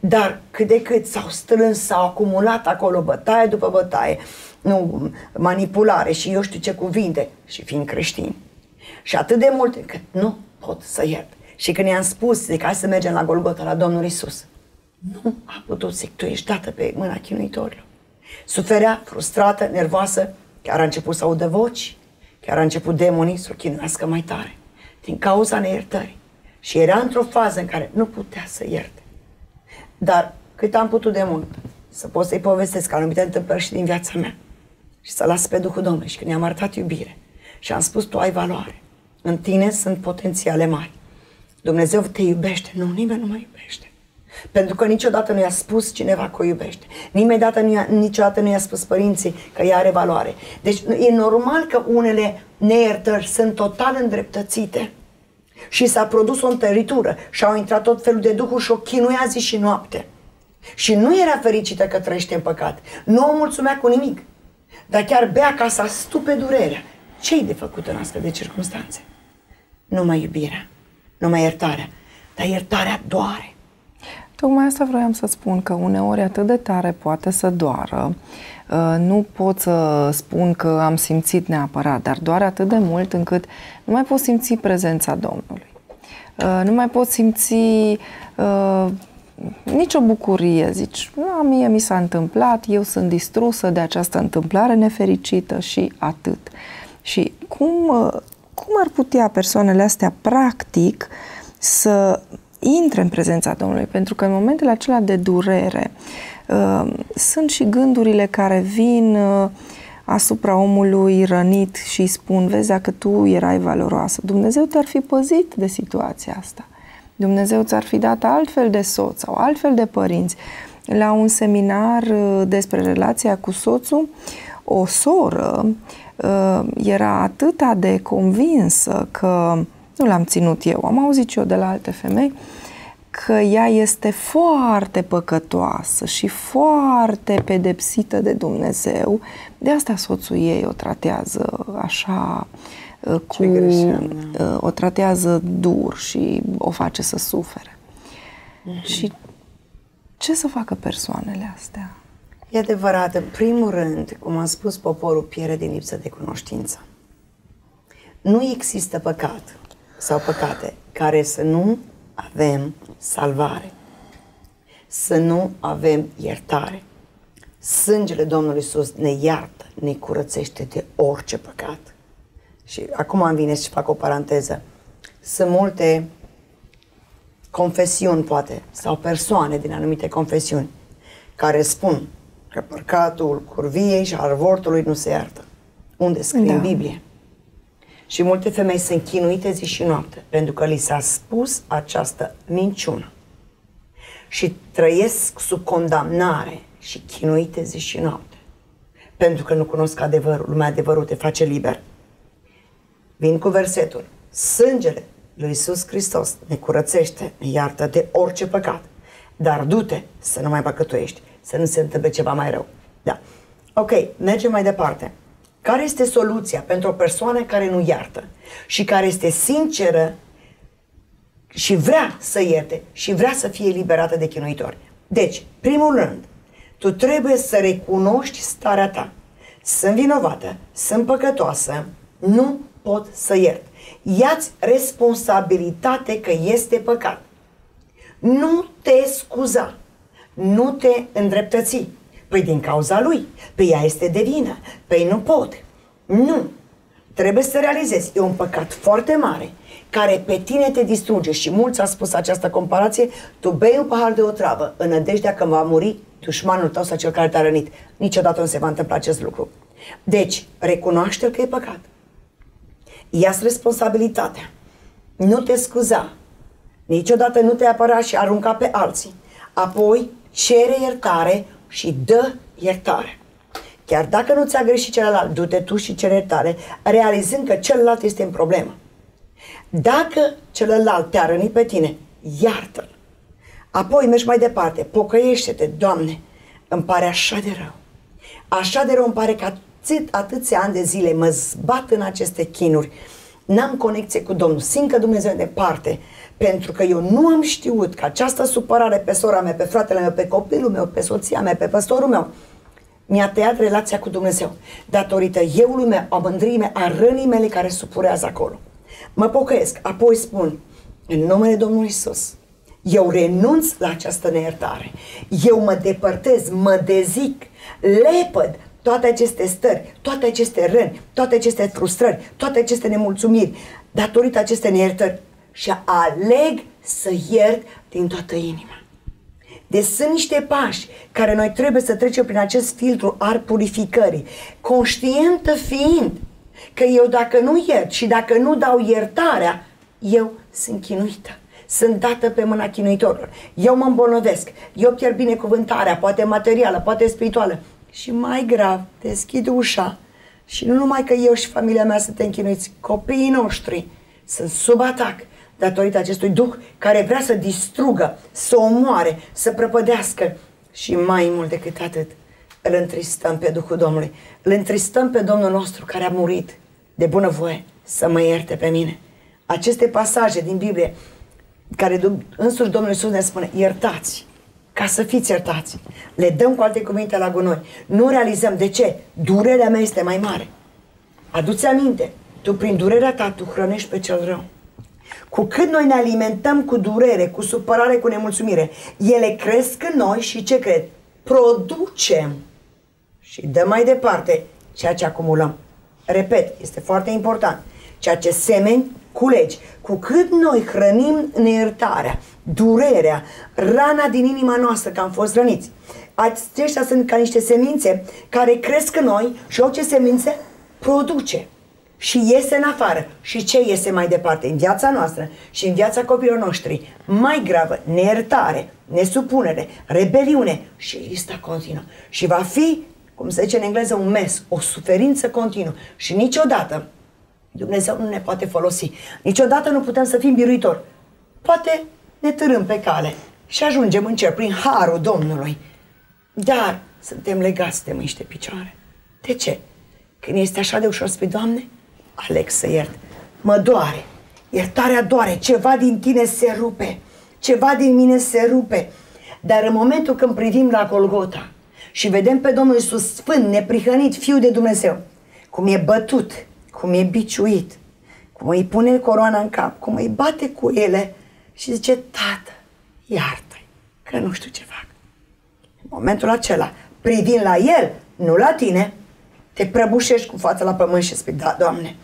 Dar cât de cât s-au strâns, s-au acumulat acolo bătaie după bătaie, nu, manipulare și eu știu ce cuvinte, și fiind creștini. Și atât de mult încât nu pot să iert. Și când i-am spus, zic, hai să mergem la Golgota, la Domnul Isus, nu a putut, zic, tu ești dată pe mâna chinuitorilor. Suferea, frustrată, nervoasă, chiar a început să audă voci, chiar a început demonii să o chinuiască mai tare, din cauza neiertării. Și era într-o fază în care nu putea să ierte. Dar cât am putut de mult să pot să-i povestesc anumite întâmplări și din viața mea și să las pe Duhul Domnului și când i-am arătat iubire și am spus tu ai valoare, în tine sunt potențiale mari. Dumnezeu te iubește. Nu, nimeni nu mă iubește. Pentru că niciodată nu i-a spus cineva că o iubește. Nimeni dată nu i-a, niciodată nu i-a spus părinții că ea are valoare. Deci e normal că unele neiertări sunt total îndreptățite. Și s-a produs o întăritură și au intrat tot felul de duhuri și o chinuia zi și noapte. Și nu era fericită că trăiește în păcat. Nu o mulțumea cu nimic. Dar chiar bea ca să stupe durerea. Ce-i de făcut în astfel de circunstanțe? Numai iubirea, numai iertarea. Dar iertarea doare. Tocmai asta vroiam să spun, că uneori atât de tare poate să doară. Uh, nu pot să spun că am simțit neapărat, dar doar atât de mult încât nu mai pot simți prezența Domnului. Uh, nu mai pot simți uh, nicio bucurie, zici, a, mie mi s-a întâmplat, eu sunt distrusă de această întâmplare nefericită și atât. Și cum, cum ar putea persoanele astea practic să intre în prezența Domnului? Pentru că în momentele acelea de durere uh, sunt și gândurile care vin uh, asupra omului rănit și spun, vezi, dacă tu erai valoroasă, Dumnezeu te-ar fi păzit de situația asta. Dumnezeu ți-ar fi dat altfel de soț sau altfel de părinți. La un seminar uh, despre relația cu soțul, o soră uh, era atâta de convinsă că nu l-am ținut eu, am auzit și eu de la alte femei, că ea este foarte păcătoasă și foarte pedepsită de Dumnezeu. De asta soțul ei o tratează așa uh, cu greșeam, da. Uh, o tratează dur și o face să sufere. Mm-hmm. Și ce să facă persoanele astea? E adevărat, în primul rând, cum am spus, poporul pierde din lipsă de cunoștință. Nu există păcat sau păcate care să nu avem salvare, să nu avem iertare. Sângele Domnului Iisus ne iartă, ne curățește de orice păcat. Și acum am vine și fac o paranteză. Sunt multe confesiuni, poate, sau persoane din anumite confesiuni, care spun că păcatul curviei și al avortului nu se iartă. Unde scrie da. în Biblie? Și multe femei sunt chinuite zi și noapte pentru că li s-a spus această minciună. Și trăiesc sub condamnare și chinuite zi și noapte. Pentru că nu cunosc adevărul. Lumea adevărul te face liber. Vin cu versetul. Sângele lui Iisus Hristos ne curățește, ne iartă de orice păcat. Dar du-te să nu mai păcătuiești, să nu se întâmple ceva mai rău. Da. Ok, mergem mai departe. Care este soluția pentru o persoană care nu iartă și care este sinceră și vrea să ierte și vrea să fie eliberată de chinuitori? Deci, primul rând, tu trebuie să recunoști starea ta. Sunt vinovată, sunt păcătoasă, nu pot să iert. Iați responsabilitate că este păcat. Nu te scuza, nu te îndreptăți. Păi din cauza lui. Păi ea este de vină. Păi nu pot. Nu. Trebuie să realizezi. E un păcat foarte mare care pe tine te distruge și mulți a spus această comparație, tu bei un pahar de otravă în nădejdea că va muri dușmanul tău sau cel care te-a rănit. Niciodată nu se va întâmpla acest lucru. Deci, recunoaște că e păcat. ia responsabilitatea. Nu te scuza. Niciodată nu te apăra și arunca pe alții. Apoi, cere iertare și dă iertare. Chiar dacă nu ți-a greșit celălalt, du-te tu și cere iertare, realizând că celălalt este în problemă. Dacă celălalt te-a rănit pe tine, iartă-l. Apoi mergi mai departe, pocăiește-te, Doamne, îmi pare așa de rău. Așa de rău îmi pare că atât, atâția ani de zile mă zbat în aceste chinuri. N-am conexie cu Domnul, simt că Dumnezeu e departe, pentru că eu nu am știut că această supărare pe sora mea, pe fratele meu, pe copilul meu, pe soția mea, pe păstorul meu, mi-a tăiat relația cu Dumnezeu datorită euului meu, a mândrii mele, a rănii mele care supurează acolo. Mă pocăiesc, apoi spun, în numele Domnului Isus, eu renunț la această neiertare. Eu mă depărtez, mă dezic, lepăd toate aceste stări, toate aceste răni, toate aceste frustrări, toate aceste nemulțumiri, datorită acestei neiertări și aleg să iert din toată inima. Deci sunt niște pași care noi trebuie să trecem prin acest filtru al purificării, conștientă fiind că eu dacă nu iert și dacă nu dau iertarea, eu sunt chinuită. Sunt dată pe mâna chinuitorilor. Eu mă îmbolnăvesc. Eu pierd binecuvântarea, poate materială, poate spirituală. Și mai grav, deschid ușa și nu numai că eu și familia mea suntem chinuiți, copiii noștri sunt sub atac datorită acestui duh care vrea să distrugă, să omoare, să prăpădească și mai mult decât atât, îl întristăm pe Duhul Domnului. Îl întristăm pe Domnul nostru care a murit de bunăvoie să mă ierte pe mine. Aceste pasaje din Biblie care însuși Domnul Iisus ne spune, iertați, ca să fiți iertați. Le dăm cu alte cuvinte la gunoi. Nu realizăm de ce. Durerea mea este mai mare. Aduți aminte, tu prin durerea ta, tu hrănești pe cel rău. Cu cât noi ne alimentăm cu durere, cu supărare, cu nemulțumire, ele cresc în noi și ce cred? Producem și dăm mai departe ceea ce acumulăm. Repet, este foarte important. Ceea ce semeni, culegi. Cu cât noi hrănim neiertarea, durerea, rana din inima noastră că am fost răniți, aceștia sunt ca niște semințe care cresc în noi și orice semințe produce și iese în afară. Și ce iese mai departe? În viața noastră și în viața copilor noștri. Mai gravă, neiertare, nesupunere, rebeliune și lista continuă. Și va fi, cum se zice în engleză, un mes, o suferință continuă. Și niciodată Dumnezeu nu ne poate folosi. Niciodată nu putem să fim biruitori. Poate ne târâm pe cale și ajungem în cer prin harul Domnului. Dar suntem legați de mâini și de picioare. De ce? Când este așa de ușor, spui, Doamne, aleg să iert. Mă doare. Iertarea doare. Ceva din tine se rupe. Ceva din mine se rupe. Dar în momentul când privim la Golgota și vedem pe Domnul Iisus Sfânt, neprihănit, Fiul de Dumnezeu, cum e bătut, cum e biciuit, cum îi pune coroana în cap, cum îi bate cu ele și zice, Tată, iartă că nu știu ce fac. În momentul acela, privind la El, nu la tine, te prăbușești cu fața la pământ și spui, da, Doamne,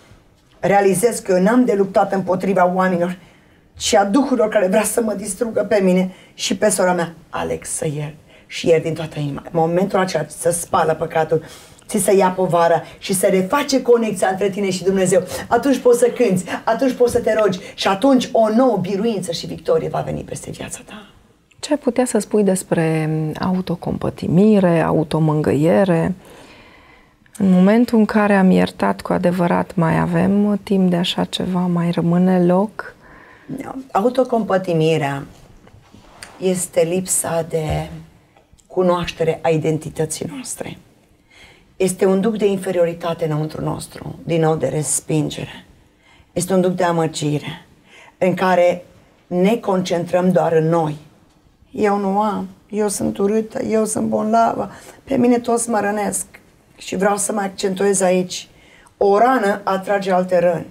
realizez că eu n-am de luptat împotriva oamenilor, ci a duhurilor care vrea să mă distrugă pe mine și pe sora mea. Alex să iert și iert din toată inima. În momentul acela să spală păcatul, ți să ia povara și să reface conexia între tine și Dumnezeu. Atunci poți să cânți, atunci poți să te rogi și atunci o nouă biruință și victorie va veni peste viața ta. Ce ai putea să spui despre autocompătimire, automângăiere? În momentul în care am iertat cu adevărat, mai avem timp de așa ceva? Mai rămâne loc? Autocompătimirea este lipsa de cunoaștere a identității noastre. Este un duc de inferioritate înăuntru nostru, din nou de respingere. Este un duc de amăgire, în care ne concentrăm doar în noi. Eu nu am, eu sunt urâtă, eu sunt bonlavă, pe mine toți mă rănesc. Și vreau să mă accentuez aici. O rană atrage alte răni.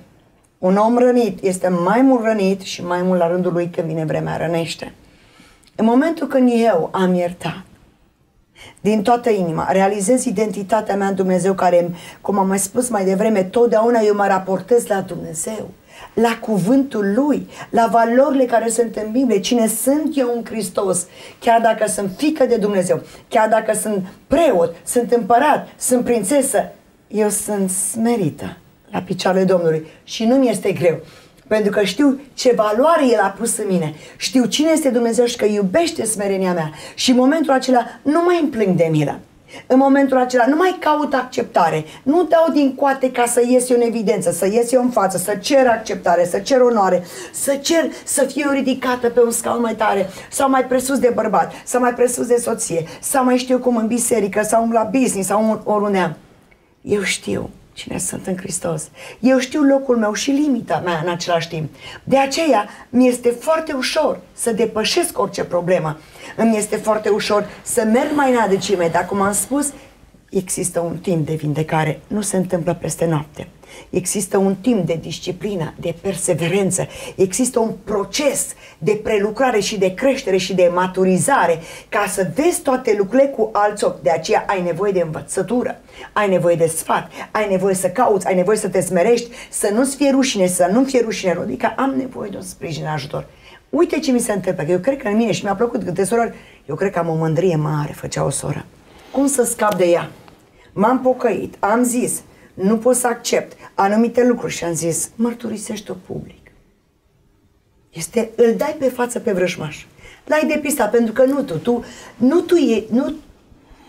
Un om rănit este mai mult rănit și mai mult la rândul lui când vine vremea rănește. În momentul când eu am iertat, din toată inima, realizez identitatea mea în Dumnezeu care, cum am mai spus mai devreme, totdeauna eu mă raportez la Dumnezeu, la cuvântul Lui, la valorile care sunt în Biblie, cine sunt eu în Hristos, chiar dacă sunt fică de Dumnezeu, chiar dacă sunt preot, sunt împărat, sunt prințesă, eu sunt smerită la picioarele Domnului și nu mi este greu. Pentru că știu ce valoare El a pus în mine. Știu cine este Dumnezeu și că iubește smerenia mea. Și în momentul acela nu mai îmi plâng de milă. În momentul acela nu mai caut acceptare. Nu dau din coate ca să ies eu în evidență, să ies eu în față, să cer acceptare, să cer onoare, să cer să fiu ridicată pe un scaun mai tare sau mai presus de bărbat, sau mai presus de soție, sau mai știu cum în biserică, sau la business, sau oriunde Eu știu cine sunt în Hristos. Eu știu locul meu și limita mea în același timp. De aceea mi este foarte ușor să depășesc orice problemă. Îmi este foarte ușor să merg mai în adâncime, dar cum am spus, există un timp de vindecare, nu se întâmplă peste noapte. Există un timp de disciplină, de perseverență, există un proces de prelucrare și de creștere și de maturizare ca să vezi toate lucrurile cu alți ochi. De aceea ai nevoie de învățătură, ai nevoie de sfat, ai nevoie să cauți, ai nevoie să te smerești, să nu-ți fie rușine, să nu fie rușine, adică am nevoie de un sprijin ajutor. Uite ce mi se întâmplă, că eu cred că în mine și mi-a plăcut câte sorori, eu cred că am o mândrie mare, făcea o soră. Cum să scap de ea? M-am pocăit, am zis, nu pot să accept anumite lucruri și am zis, mărturisește-o public. Este, îl dai pe față pe vrăjmaș. L-ai depistat, pentru că nu tu, tu nu tu e, nu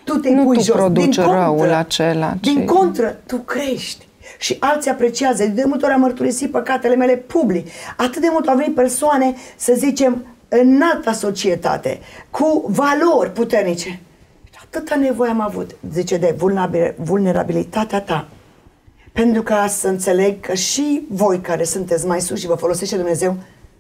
tu te nu pui tu jos. produci din răul contră, acela. Din ci... contră, tu crești. Și alții apreciază. De multe ori am mărturisit păcatele mele public. Atât de mult au venit persoane, să zicem, în alta societate, cu valori puternice. Atâta nevoie am avut, zice, de vulnerabilitatea ta pentru ca să înțeleg că și voi care sunteți mai sus și vă folosește Dumnezeu,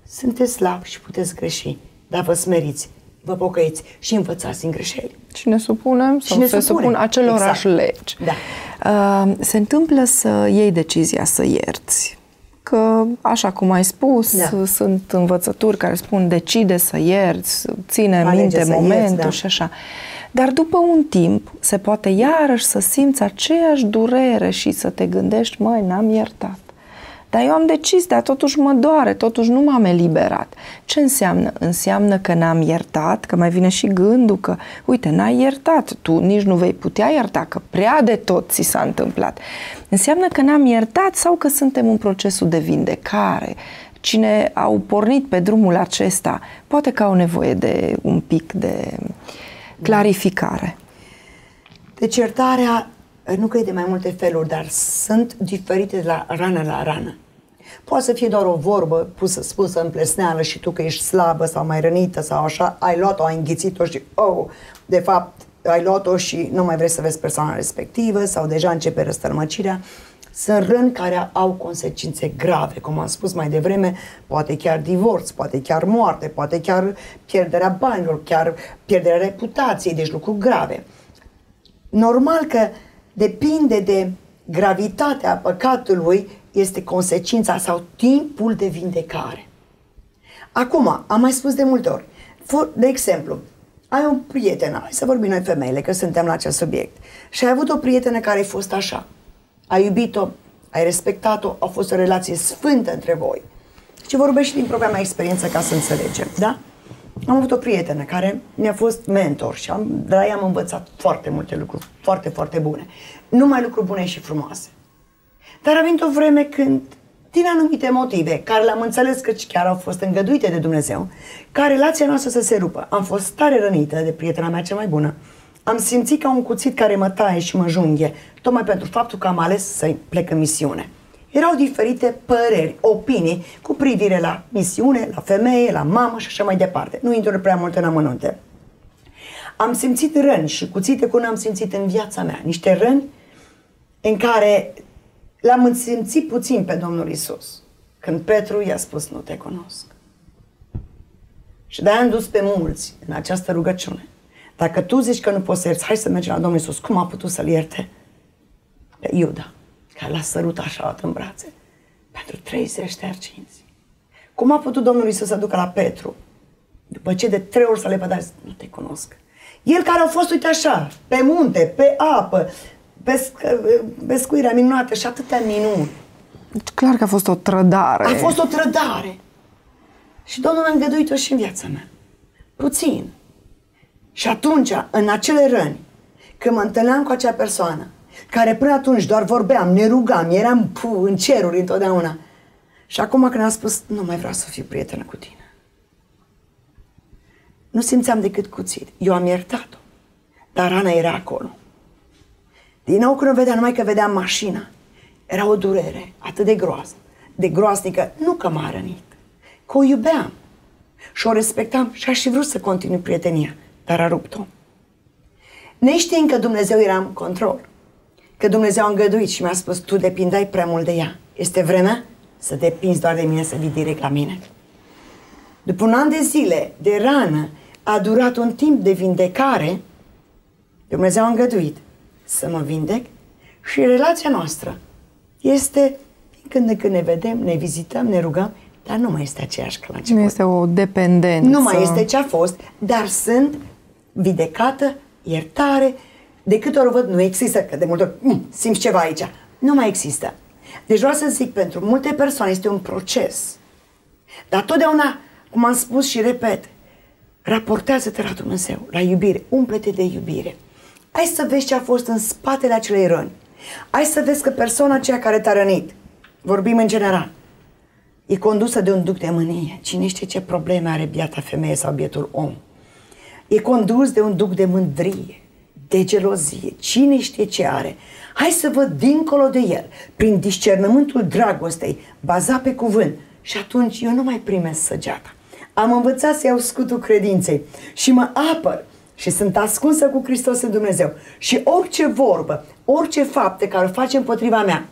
sunteți slabi și puteți greși, dar vă smeriți, vă pocăiți și învățați în greșeli. Și ne supunem sau ne se supunem. supun acelorași Exact. legi. Da. Uh, se întâmplă să iei decizia să ierți. Că, așa cum ai spus, Da. sunt învățături care spun decide să ierți, ține Alege minte să momentul ierți, da. și așa. Dar după un timp se poate iarăși să simți aceeași durere și să te gândești, măi, n-am iertat. Dar eu am decis, dar totuși mă doare, totuși nu m-am eliberat. Ce înseamnă? Înseamnă că n-am iertat, că mai vine și gândul că, uite, n-ai iertat, tu nici nu vei putea ierta, că prea de tot ți s-a întâmplat. Înseamnă că n-am iertat sau că suntem în procesul de vindecare. Cine au pornit pe drumul acesta, poate că au nevoie de un pic de clarificare. Deci iertarea nu că e de mai multe feluri, dar sunt diferite de la rană la rană. Poate să fie doar o vorbă pusă, spusă în plesneală și tu că ești slabă sau mai rănită sau așa, ai luat-o, ai înghițit-o și, oh, de fapt, ai luat-o și nu mai vrei să vezi persoana respectivă sau deja începe răstălmăcirea. Sunt răni care au consecințe grave, cum am spus mai devreme, poate chiar divorț, poate chiar moarte, poate chiar pierderea banilor, chiar pierderea reputației, deci lucruri grave. Normal că depinde de gravitatea păcatului, este consecința sau timpul de vindecare. Acum, am mai spus de multe ori, de exemplu, ai o prietenă, hai să vorbim noi femeile, că suntem la acest subiect, și ai avut o prietenă care a fost așa, ai iubit-o, ai respectat-o, a fost o relație sfântă între voi. Și vorbesc și din propria mea experiență ca să înțelegem, da? Am avut o prietenă care mi-a fost mentor și am, de la ea am învățat foarte multe lucruri, foarte, foarte bune. Numai lucruri bune și frumoase. Dar a venit o vreme când, din anumite motive, care le-am înțeles că chiar au fost îngăduite de Dumnezeu, ca relația noastră să se rupă. Am fost tare rănită de prietena mea cea mai bună. Am simțit ca un cuțit care mă taie și mă junghe, tocmai pentru faptul că am ales să plec în misiune. Erau diferite păreri, opinii cu privire la misiune, la femeie, la mamă și așa mai departe. Nu intru prea mult în amănunte. Am simțit răni și cuțite cum am simțit în viața mea. Niște răni în care l-am însimțit puțin pe Domnul Isus. Când Petru i-a spus, nu te cunosc. Și de-aia am dus pe mulți în această rugăciune. Dacă tu zici că nu poți să ierți, hai să mergem la Domnul Isus. Cum a putut să-l ierte? Pe Iuda, care l-a sărut așa în brațe. Pentru 30 de arcinți. Cum a putut Domnul Isus să ducă la Petru? După ce de trei ori să le pădare, nu te cunosc. El care a fost, uite așa, pe munte, pe apă, pescă, pescuirea minunată și atâtea minuni. Deci clar că a fost o trădare. A fost o trădare. Și Domnul a îngăduit-o și în viața mea. Puțin. Și atunci, în acele răni, când mă întâlneam cu acea persoană, care până atunci doar vorbeam, ne rugam, eram pu, în ceruri întotdeauna. Și acum când am spus, nu mai vreau să fiu prietenă cu tine. Nu simțeam decât cuțit. Eu am iertat-o. Dar rana era acolo. Din nou când o vedeam, numai că vedeam mașina, era o durere atât de groasă, de groasnică, nu că m-a rănit, că o iubeam și o respectam și aș fi vrut să continui prietenia, dar a rupt-o. Neștiind că Dumnezeu era în control, că Dumnezeu a îngăduit și mi-a spus, tu depindai prea mult de ea. Este vremea să depinzi doar de mine, să vii direct la mine. După un an de zile de rană, a durat un timp de vindecare, Dumnezeu a îngăduit să mă vindec și relația noastră este când de când ne vedem, ne vizităm, ne rugăm, dar nu mai este aceeași ca la început. Nu este o dependență. Nu mai este ce a fost, dar sunt vindecată, iertare, de câte ori văd, nu există, că de multe ori mm, simți ceva aici. Nu mai există. Deci vreau să zic, pentru multe persoane este un proces. Dar totdeauna, cum am spus și repet, raportează-te la Dumnezeu, la iubire, umple-te de iubire. Hai să vezi ce a fost în spatele acelei răni. Hai să vezi că persoana aceea care te-a rănit, vorbim în general, e condusă de un duc de mânie. Cine știe ce probleme are biata femeie sau bietul om. E condus de un duc de mândrie, de gelozie. Cine știe ce are. Hai să văd dincolo de el, prin discernământul dragostei, bazat pe cuvânt. Și atunci eu nu mai primesc săgeata. Am învățat să iau scutul credinței și mă apăr și sunt ascunsă cu Hristos în Dumnezeu. Și orice vorbă, orice fapte care o face împotriva mea,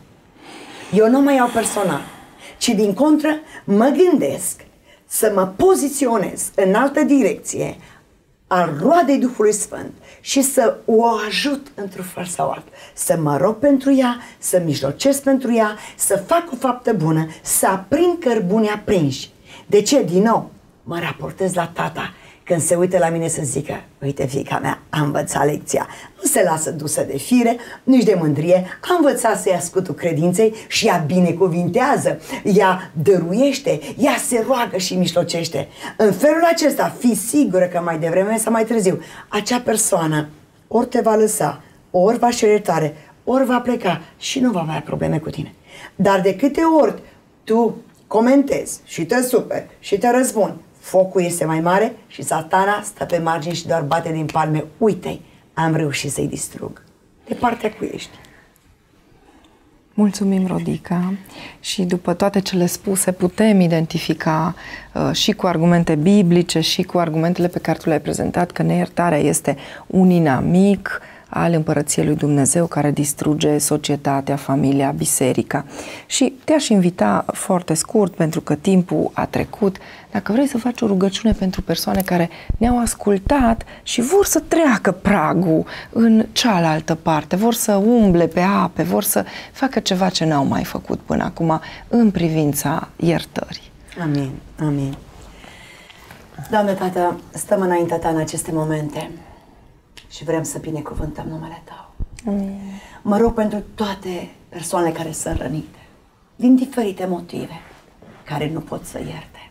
eu nu mai iau personal, ci din contră mă gândesc să mă poziționez în altă direcție al roadei Duhului Sfânt și să o ajut într-un fel sau alt. Să mă rog pentru ea, să mijlocesc pentru ea, să fac o faptă bună, să aprind cărbuni aprinși. De ce? Din nou, mă raportez la tata când se uită la mine să zică, uite fica mea, a învățat lecția. Nu se lasă dusă de fire, nici de mândrie, a învățat să ia scutul credinței și ea binecuvintează, ea dăruiește, ea se roagă și mișlocește. În felul acesta, fi sigură că mai devreme sau mai târziu, acea persoană ori te va lăsa, ori va iertare, ori va pleca și nu va avea probleme cu tine. Dar de câte ori tu comentezi și te super și te răspund focul este mai mare și satana stă pe margini și doar bate din palme. Uite, am reușit să-i distrug. de partea cu ești. Mulțumim, Rodica. Și după toate cele spuse, putem identifica uh, și cu argumente biblice și cu argumentele pe care tu le-ai prezentat că neiertarea este un inamic, al împărăției lui Dumnezeu care distruge societatea, familia, biserica. Și te-aș invita foarte scurt, pentru că timpul a trecut, dacă vrei să faci o rugăciune pentru persoane care ne-au ascultat și vor să treacă pragul în cealaltă parte, vor să umble pe ape, vor să facă ceva ce n-au mai făcut până acum în privința iertării. Amin, amin. Doamne Tată, stăm înaintea Ta în aceste momente și vrem să binecuvântăm numele Tău. Amin. Mă rog pentru toate persoanele care sunt rănite, din diferite motive, care nu pot să ierte.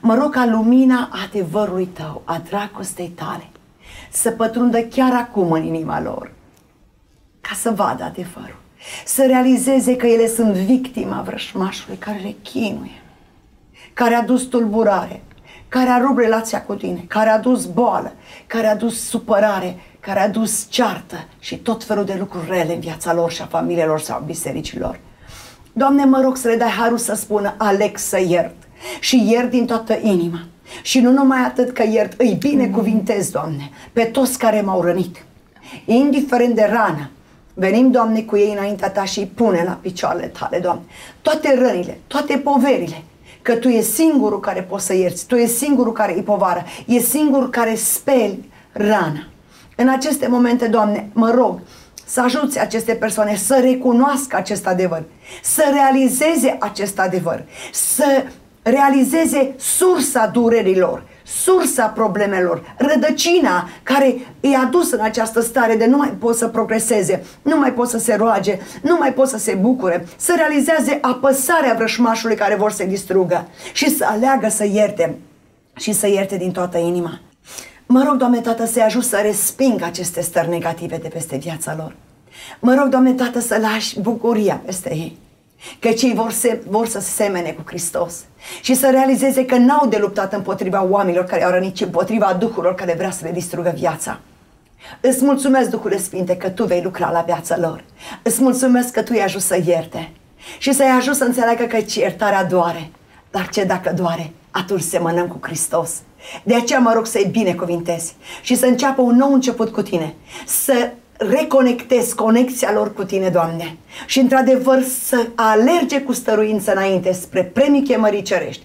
Mă rog ca lumina adevărului Tău, a dragostei Tale, să pătrundă chiar acum în inima lor, ca să vadă adevărul, să realizeze că ele sunt victima vrășmașului care le chinuie, care a dus tulburare, care a rupt relația cu tine, care a dus boală, care a dus supărare, care a dus ceartă și tot felul de lucruri rele în viața lor și a familiilor sau a bisericilor. Doamne, mă rog să le dai harul să spună, aleg să iert și iert din toată inima. Și nu numai atât că iert, îi binecuvintez, Doamne, pe toți care m-au rănit. Indiferent de rană, venim, Doamne, cu ei înaintea Ta și îi pune la picioarele Tale, Doamne. Toate rănile, toate poverile, că Tu e singurul care poți să ierți, Tu e singurul care îi povară, e singurul care speli rana. În aceste momente, Doamne, mă rog să ajuți aceste persoane să recunoască acest adevăr, să realizeze acest adevăr, să realizeze sursa durerilor, sursa problemelor, rădăcina care îi a dus în această stare de nu mai pot să progreseze, nu mai pot să se roage, nu mai pot să se bucure, să realizeze apăsarea vrășmașului care vor să distrugă și să aleagă să ierte și să ierte din toată inima. Mă rog, Doamne Tată, să-i ajut să resping aceste stări negative de peste viața lor. Mă rog, Doamne Tată, să lași bucuria peste ei. Că cei vor, se, vor să semene cu Hristos și să realizeze că n-au de luptat împotriva oamenilor care au rănit, ci împotriva duhurilor care vrea să le distrugă viața. Îți mulțumesc, Duhule Sfinte, că Tu vei lucra la viața lor. Îți mulțumesc că Tu i-ai ajuns să ierte și să-i ajut să înțeleagă că iertarea doare. Dar ce dacă doare? Atunci semănăm cu Hristos. De aceea mă rog să-i binecuvintezi și să înceapă un nou început cu tine. Să reconectez conexia lor cu tine, Doamne. Și într-adevăr să alerge cu stăruință înainte spre premii chemării cerești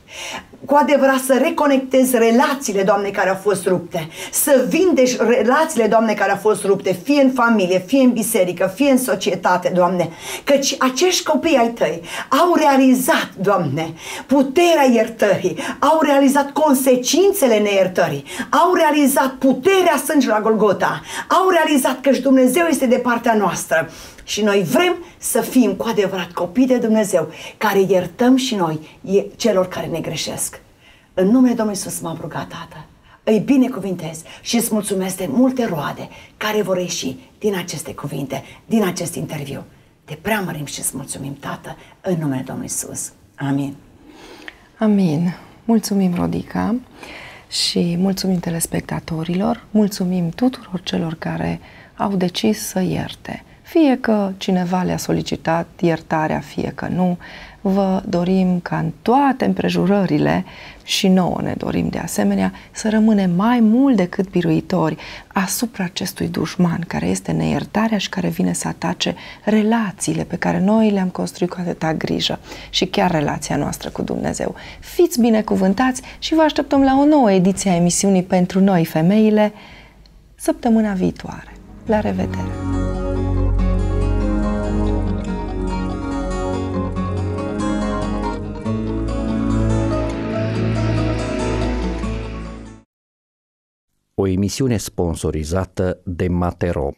cu adevărat să reconectezi relațiile, Doamne, care au fost rupte, să vindești relațiile, Doamne, care au fost rupte, fie în familie, fie în biserică, fie în societate, Doamne, căci acești copii ai tăi au realizat, Doamne, puterea iertării, au realizat consecințele neiertării, au realizat puterea sângelui la Golgota, au realizat că și Dumnezeu este de partea noastră și noi vrem să fim cu adevărat copii de Dumnezeu, care iertăm și noi celor care ne greșesc. În numele Domnului Iisus m-am rugat, Tată. Îi binecuvintez și îți mulțumesc de multe roade care vor ieși din aceste cuvinte, din acest interviu. Te preamărim și îți mulțumim, Tată, în numele Domnului Iisus. Amin. Amin. Mulțumim, Rodica, și mulțumim telespectatorilor, mulțumim tuturor celor care au decis să ierte. Fie că cineva le-a solicitat iertarea, fie că nu, vă dorim ca în toate împrejurările și nouă ne dorim de asemenea să rămânem mai mult decât biruitori asupra acestui dușman care este neiertarea și care vine să atace relațiile pe care noi le-am construit cu atâta grijă și chiar relația noastră cu Dumnezeu. Fiți binecuvântați și vă așteptăm la o nouă ediție a emisiunii pentru noi femeile săptămâna viitoare. La revedere! O emisiune sponsorizată de Matero.